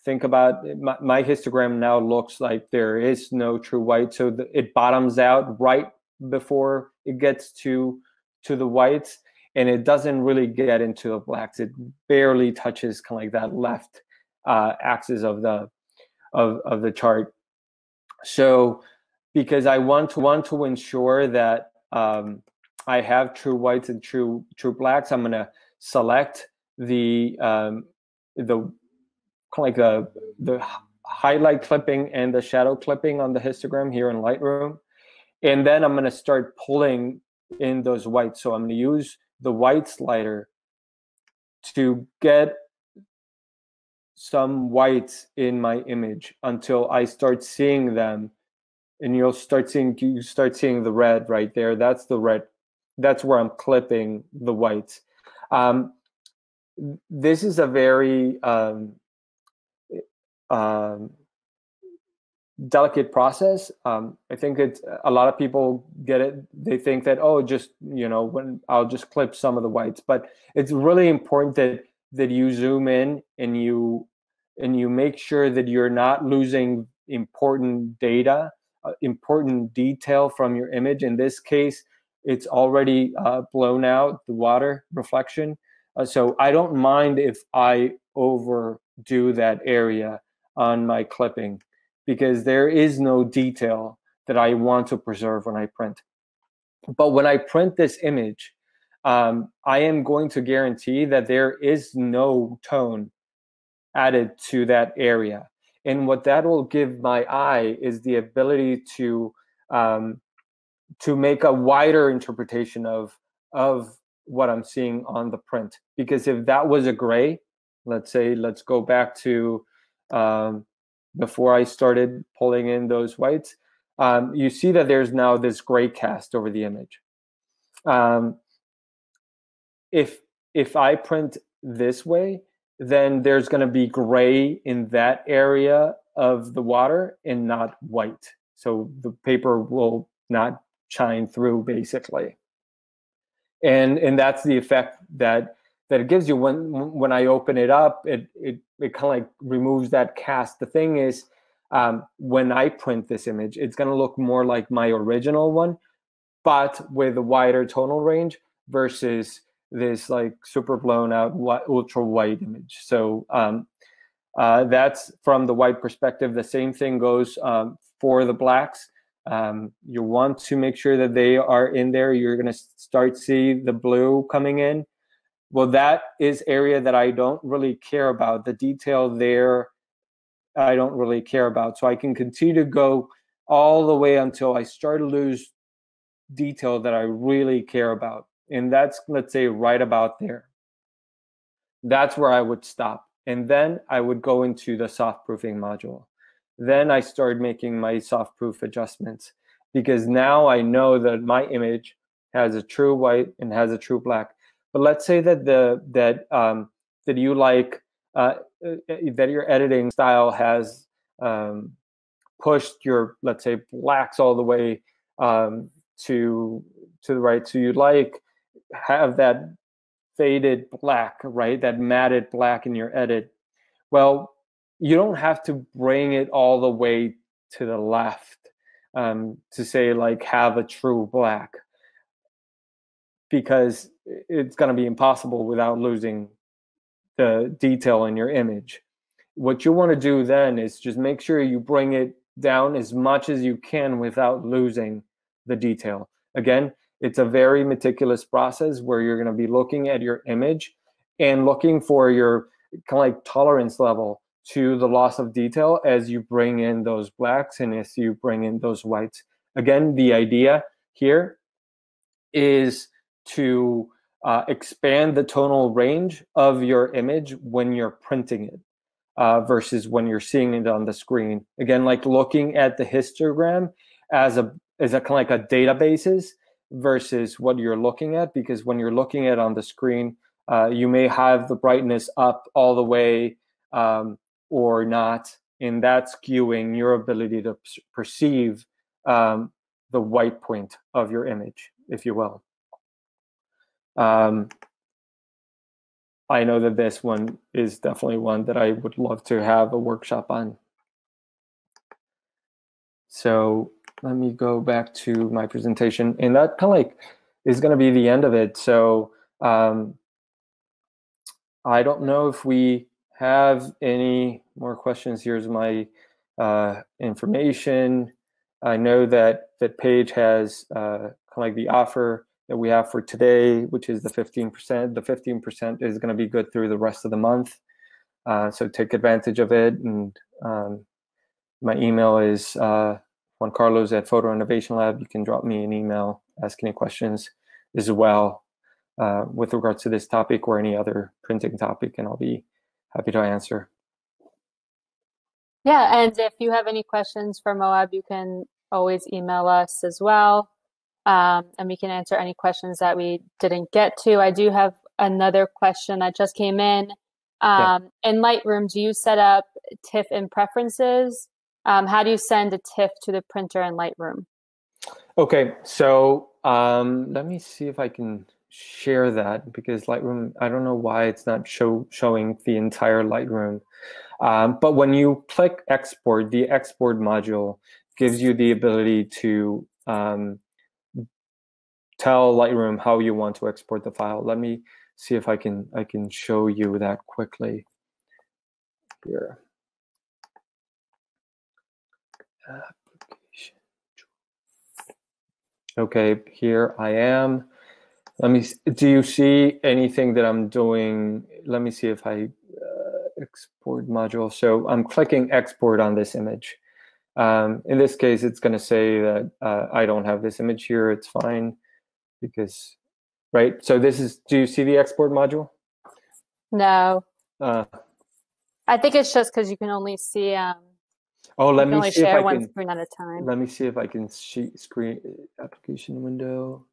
Think about my, my, histogram now looks like there is no true white, so the, it bottoms out right before it gets to to the whites, and it doesn't really get into the blacks. It barely touches kind of like that left uh, axis of the of of the chart. So, because I want to want to ensure that um, I have true whites and true true blacks. I'm gonna select the um, the like the the highlight clipping and the shadow clipping on the histogram here in Lightroom, and then I'm gonna start pulling in those whites. So I'm gonna use the white slider to get some whites in my image until I start seeing them and you'll start seeing you start seeing the red right there that's the red that's where I'm clipping the whites. Um, this is a very um, um, delicate process. Um, I think it's a lot of people get it. They think that oh, just you know, when I'll just clip some of the whites, but it's really important that that you zoom in and you and you make sure that you're not losing important data, uh, important detail from your image. In this case, it's already uh, blown out the water reflection. Uh, so I don't mind if I overdo that area on my clipping because there is no detail that I want to preserve when I print. But when I print this image, um, I am going to guarantee that there is no tone added to that area. And what that will give my eye is the ability to um, to make a wider interpretation of of what I'm seeing on the print. Because if that was a gray, let's say, let's go back to um, before I started pulling in those whites, um, you see that there's now this gray cast over the image. Um, if if I print this way, then there's going to be gray in that area of the water and not white. So the paper will not shine through basically and and that's the effect that that it gives you when when i open it up it it, it kind of like removes that cast the thing is um, when i print this image it's going to look more like my original one but with a wider tonal range versus this like super blown out ultra white image so um, Uh, that's from the white perspective. The same thing goes um, for the blacks. Um, you want to make sure that they are in there. You're going to start see the blue coming in. Well, that is area that I don't really care about. The detail there, I don't really care about. So I can continue to go all the way until I start to lose detail that I really care about. And that's, let's say, right about there. That's where I would stop. And then I would go into the soft proofing module. Then I started making my soft proof adjustments because now I know that my image has a true white and has a true black. But let's say that the that um, that you like uh, uh that your editing style has um, pushed your let's say blacks all the way um, to to the right. So you like have that faded black, right? That matted black in your edit. Well, you don't have to bring it all the way to the left um, to say like have a true black because it's going to be impossible without losing the detail in your image. What you want to do then is just make sure you bring it down as much as you can without losing the detail. Again, it's a very meticulous process where you're going to be looking at your image and looking for your kind of like tolerance level to the loss of detail as you bring in those blacks and as you bring in those whites. Again, the idea here is to uh, expand the tonal range of your image when you're printing it uh, versus when you're seeing it on the screen. Again, like looking at the histogram as a as a kind of like a databases versus what you're looking at because when you're looking at on the screen, uh, you may have the brightness up all the way um, or not, and that's skewing your ability to perceive um, the white point of your image, if you will. Um, I know that this one is definitely one that I would love to have a workshop on. So let me go back to my presentation, and that kind of like is going to be the end of it. So um, I don't know if we have any more questions, here's my uh, information. I know that that Paige has uh, kind of like the offer that we have for today, which is the 15%. The 15% is going to be good through the rest of the month. Uh, so take advantage of it. And um, my email is uh, Juan Carlos at Photo Innovation Lab. You can drop me an email, ask any questions as well uh, with regards to this topic or any other printing topic, and I'll be happy to answer. Yeah, and if you have any questions for Moab, you can always email us as well, um, and we can answer any questions that we didn't get to. I do have another question that just came in. Um, yeah. In Lightroom, do you set up TIFF in preferences? Um, how do you send a TIFF to the printer in Lightroom? Okay, so um, let me see if I can share that because Lightroom, I don't know why it's not show, showing the entire Lightroom. Um, but when you click export, the export module gives you the ability to um, tell Lightroom how you want to export the file. Let me see if I can I can show you that quickly here. Application. Okay, here I am. Let me, do you see anything that I'm doing? Let me see if I uh, export module. So I'm clicking export on this image. Um, in this case, it's going to say that uh, I don't have this image here. It's fine because, right? So this is, do you see the export module? No. Uh, I think it's just because you can only see. Um, oh, let me see if I can. Screen at a time. Let me see if I can see screen application window.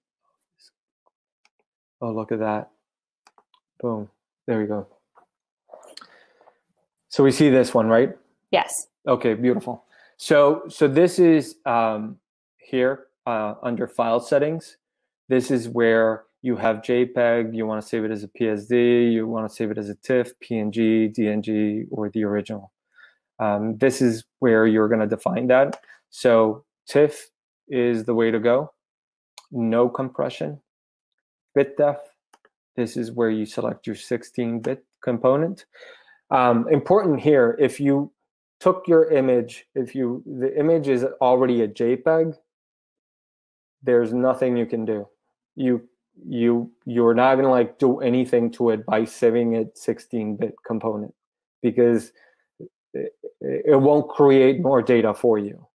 Oh, look at that. Boom. There we go. So we see this one, right? Yes. Okay, beautiful. So so this is um, here uh, under file settings. This is where you have JPEG, you want to save it as a PSD, you want to save it as a TIFF, PNG, DNG, or the original. Um, this is where you're going to define that. So TIFF is the way to go. No compression, bit depth. This is where you select your 16-bit component. Um, important here, if you took your image, if you the image is already a JPEG, there's nothing you can do. You you you're not gonna like do anything to it by saving it 16-bit component because it, it, won't create more data for you.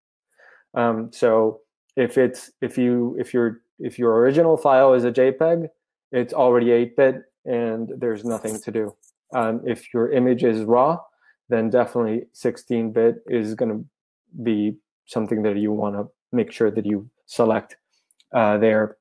Um, so if it's if you if your if your original file is a JPEG, it's already 8-bit and there's nothing to do. Um, if your image is raw, then definitely 16-bit is going to be something that you want to make sure that you select uh, there.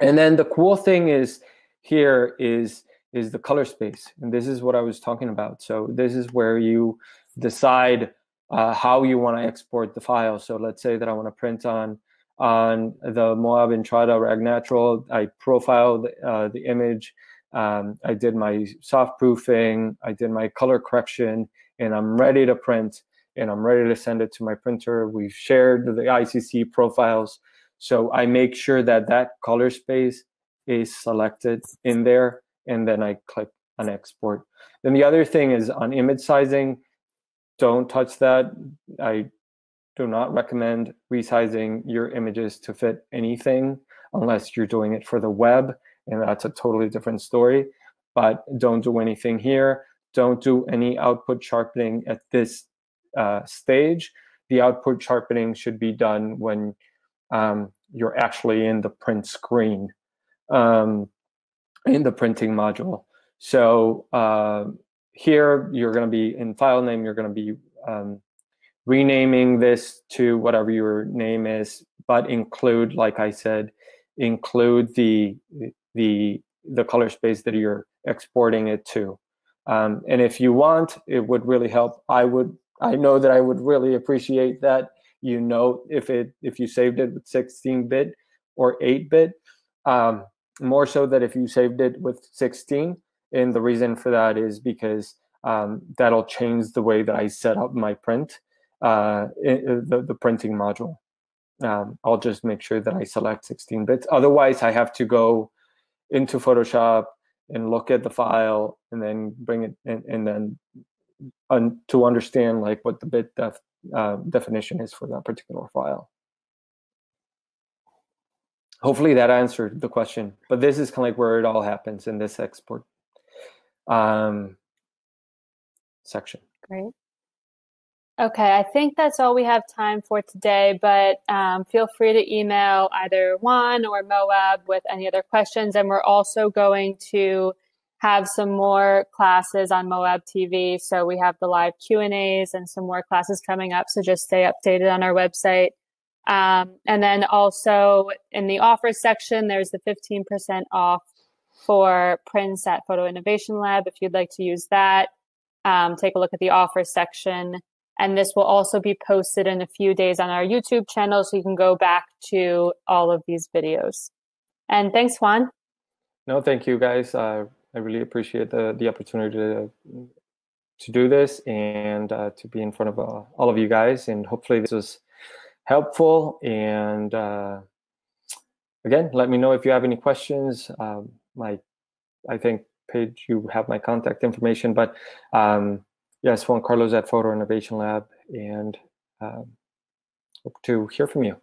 And then the cool thing is here is is the color space, and this is what I was talking about. So this is where you decide uh, how you want to export the file. So let's say that I want to print on on the Moab Entrada Rag Natural. I profiled the, uh, the image. Um, I did my soft proofing. I did my color correction, and I'm ready to print. And I'm ready to send it to my printer. We've shared the ICC profiles. So I make sure that that color space is selected in there, and then I click on export. Then the other thing is on image sizing, don't touch that. I do not recommend resizing your images to fit anything unless you're doing it for the web, and that's a totally different story. But don't do anything here. Don't do any output sharpening at this uh, stage. The output sharpening should be done when um, you're actually in the print screen, um, in the printing module. So uh, here you're going to be in file name, you're going to be um, renaming this to whatever your name is, but include, like I said, include the the the color space that you're exporting it to. Um, and if you want, it would really help. I would, I know that I would really appreciate that. You know, if it if you saved it with 16 bit or 8 bit, um, more so that if you saved it with 16. And the reason for that is because um, that'll change the way that I set up my print, uh, the, the printing module. Um, I'll just make sure that I select 16 bits. Otherwise, I have to go into Photoshop and look at the file and then bring it in, and then un, to understand like what the bit def, uh, definition is for that particular file. Hopefully that answered the question, but this is kind of like where it all happens in this export. Um, section. Great. Okay, I think that's all we have time for today, but um, feel free to email either Juan or Moab with any other questions. And we're also going to have some more classes on Moab TV. So we have the live Q&As and some more classes coming up. So just stay updated on our website. Um, and then also in the offers section, there's the 15% off for prints at Photo Innovation Lab if you'd like to use that um, take a look at the offer section. And this will also be posted in a few days on our YouTube channel, so you can go back to all of these videos. And thanks, Juan. No, thank you, guys. Uh, I really appreciate the the opportunity to to do this and uh, to be in front of uh, all of you guys. And hopefully, this was helpful. And uh, again, let me know if you have any questions. Um, my, I think Paige, you have my contact information. But um, yes, Juan Carlos at Photo Innovation Lab, and um, hope to hear from you.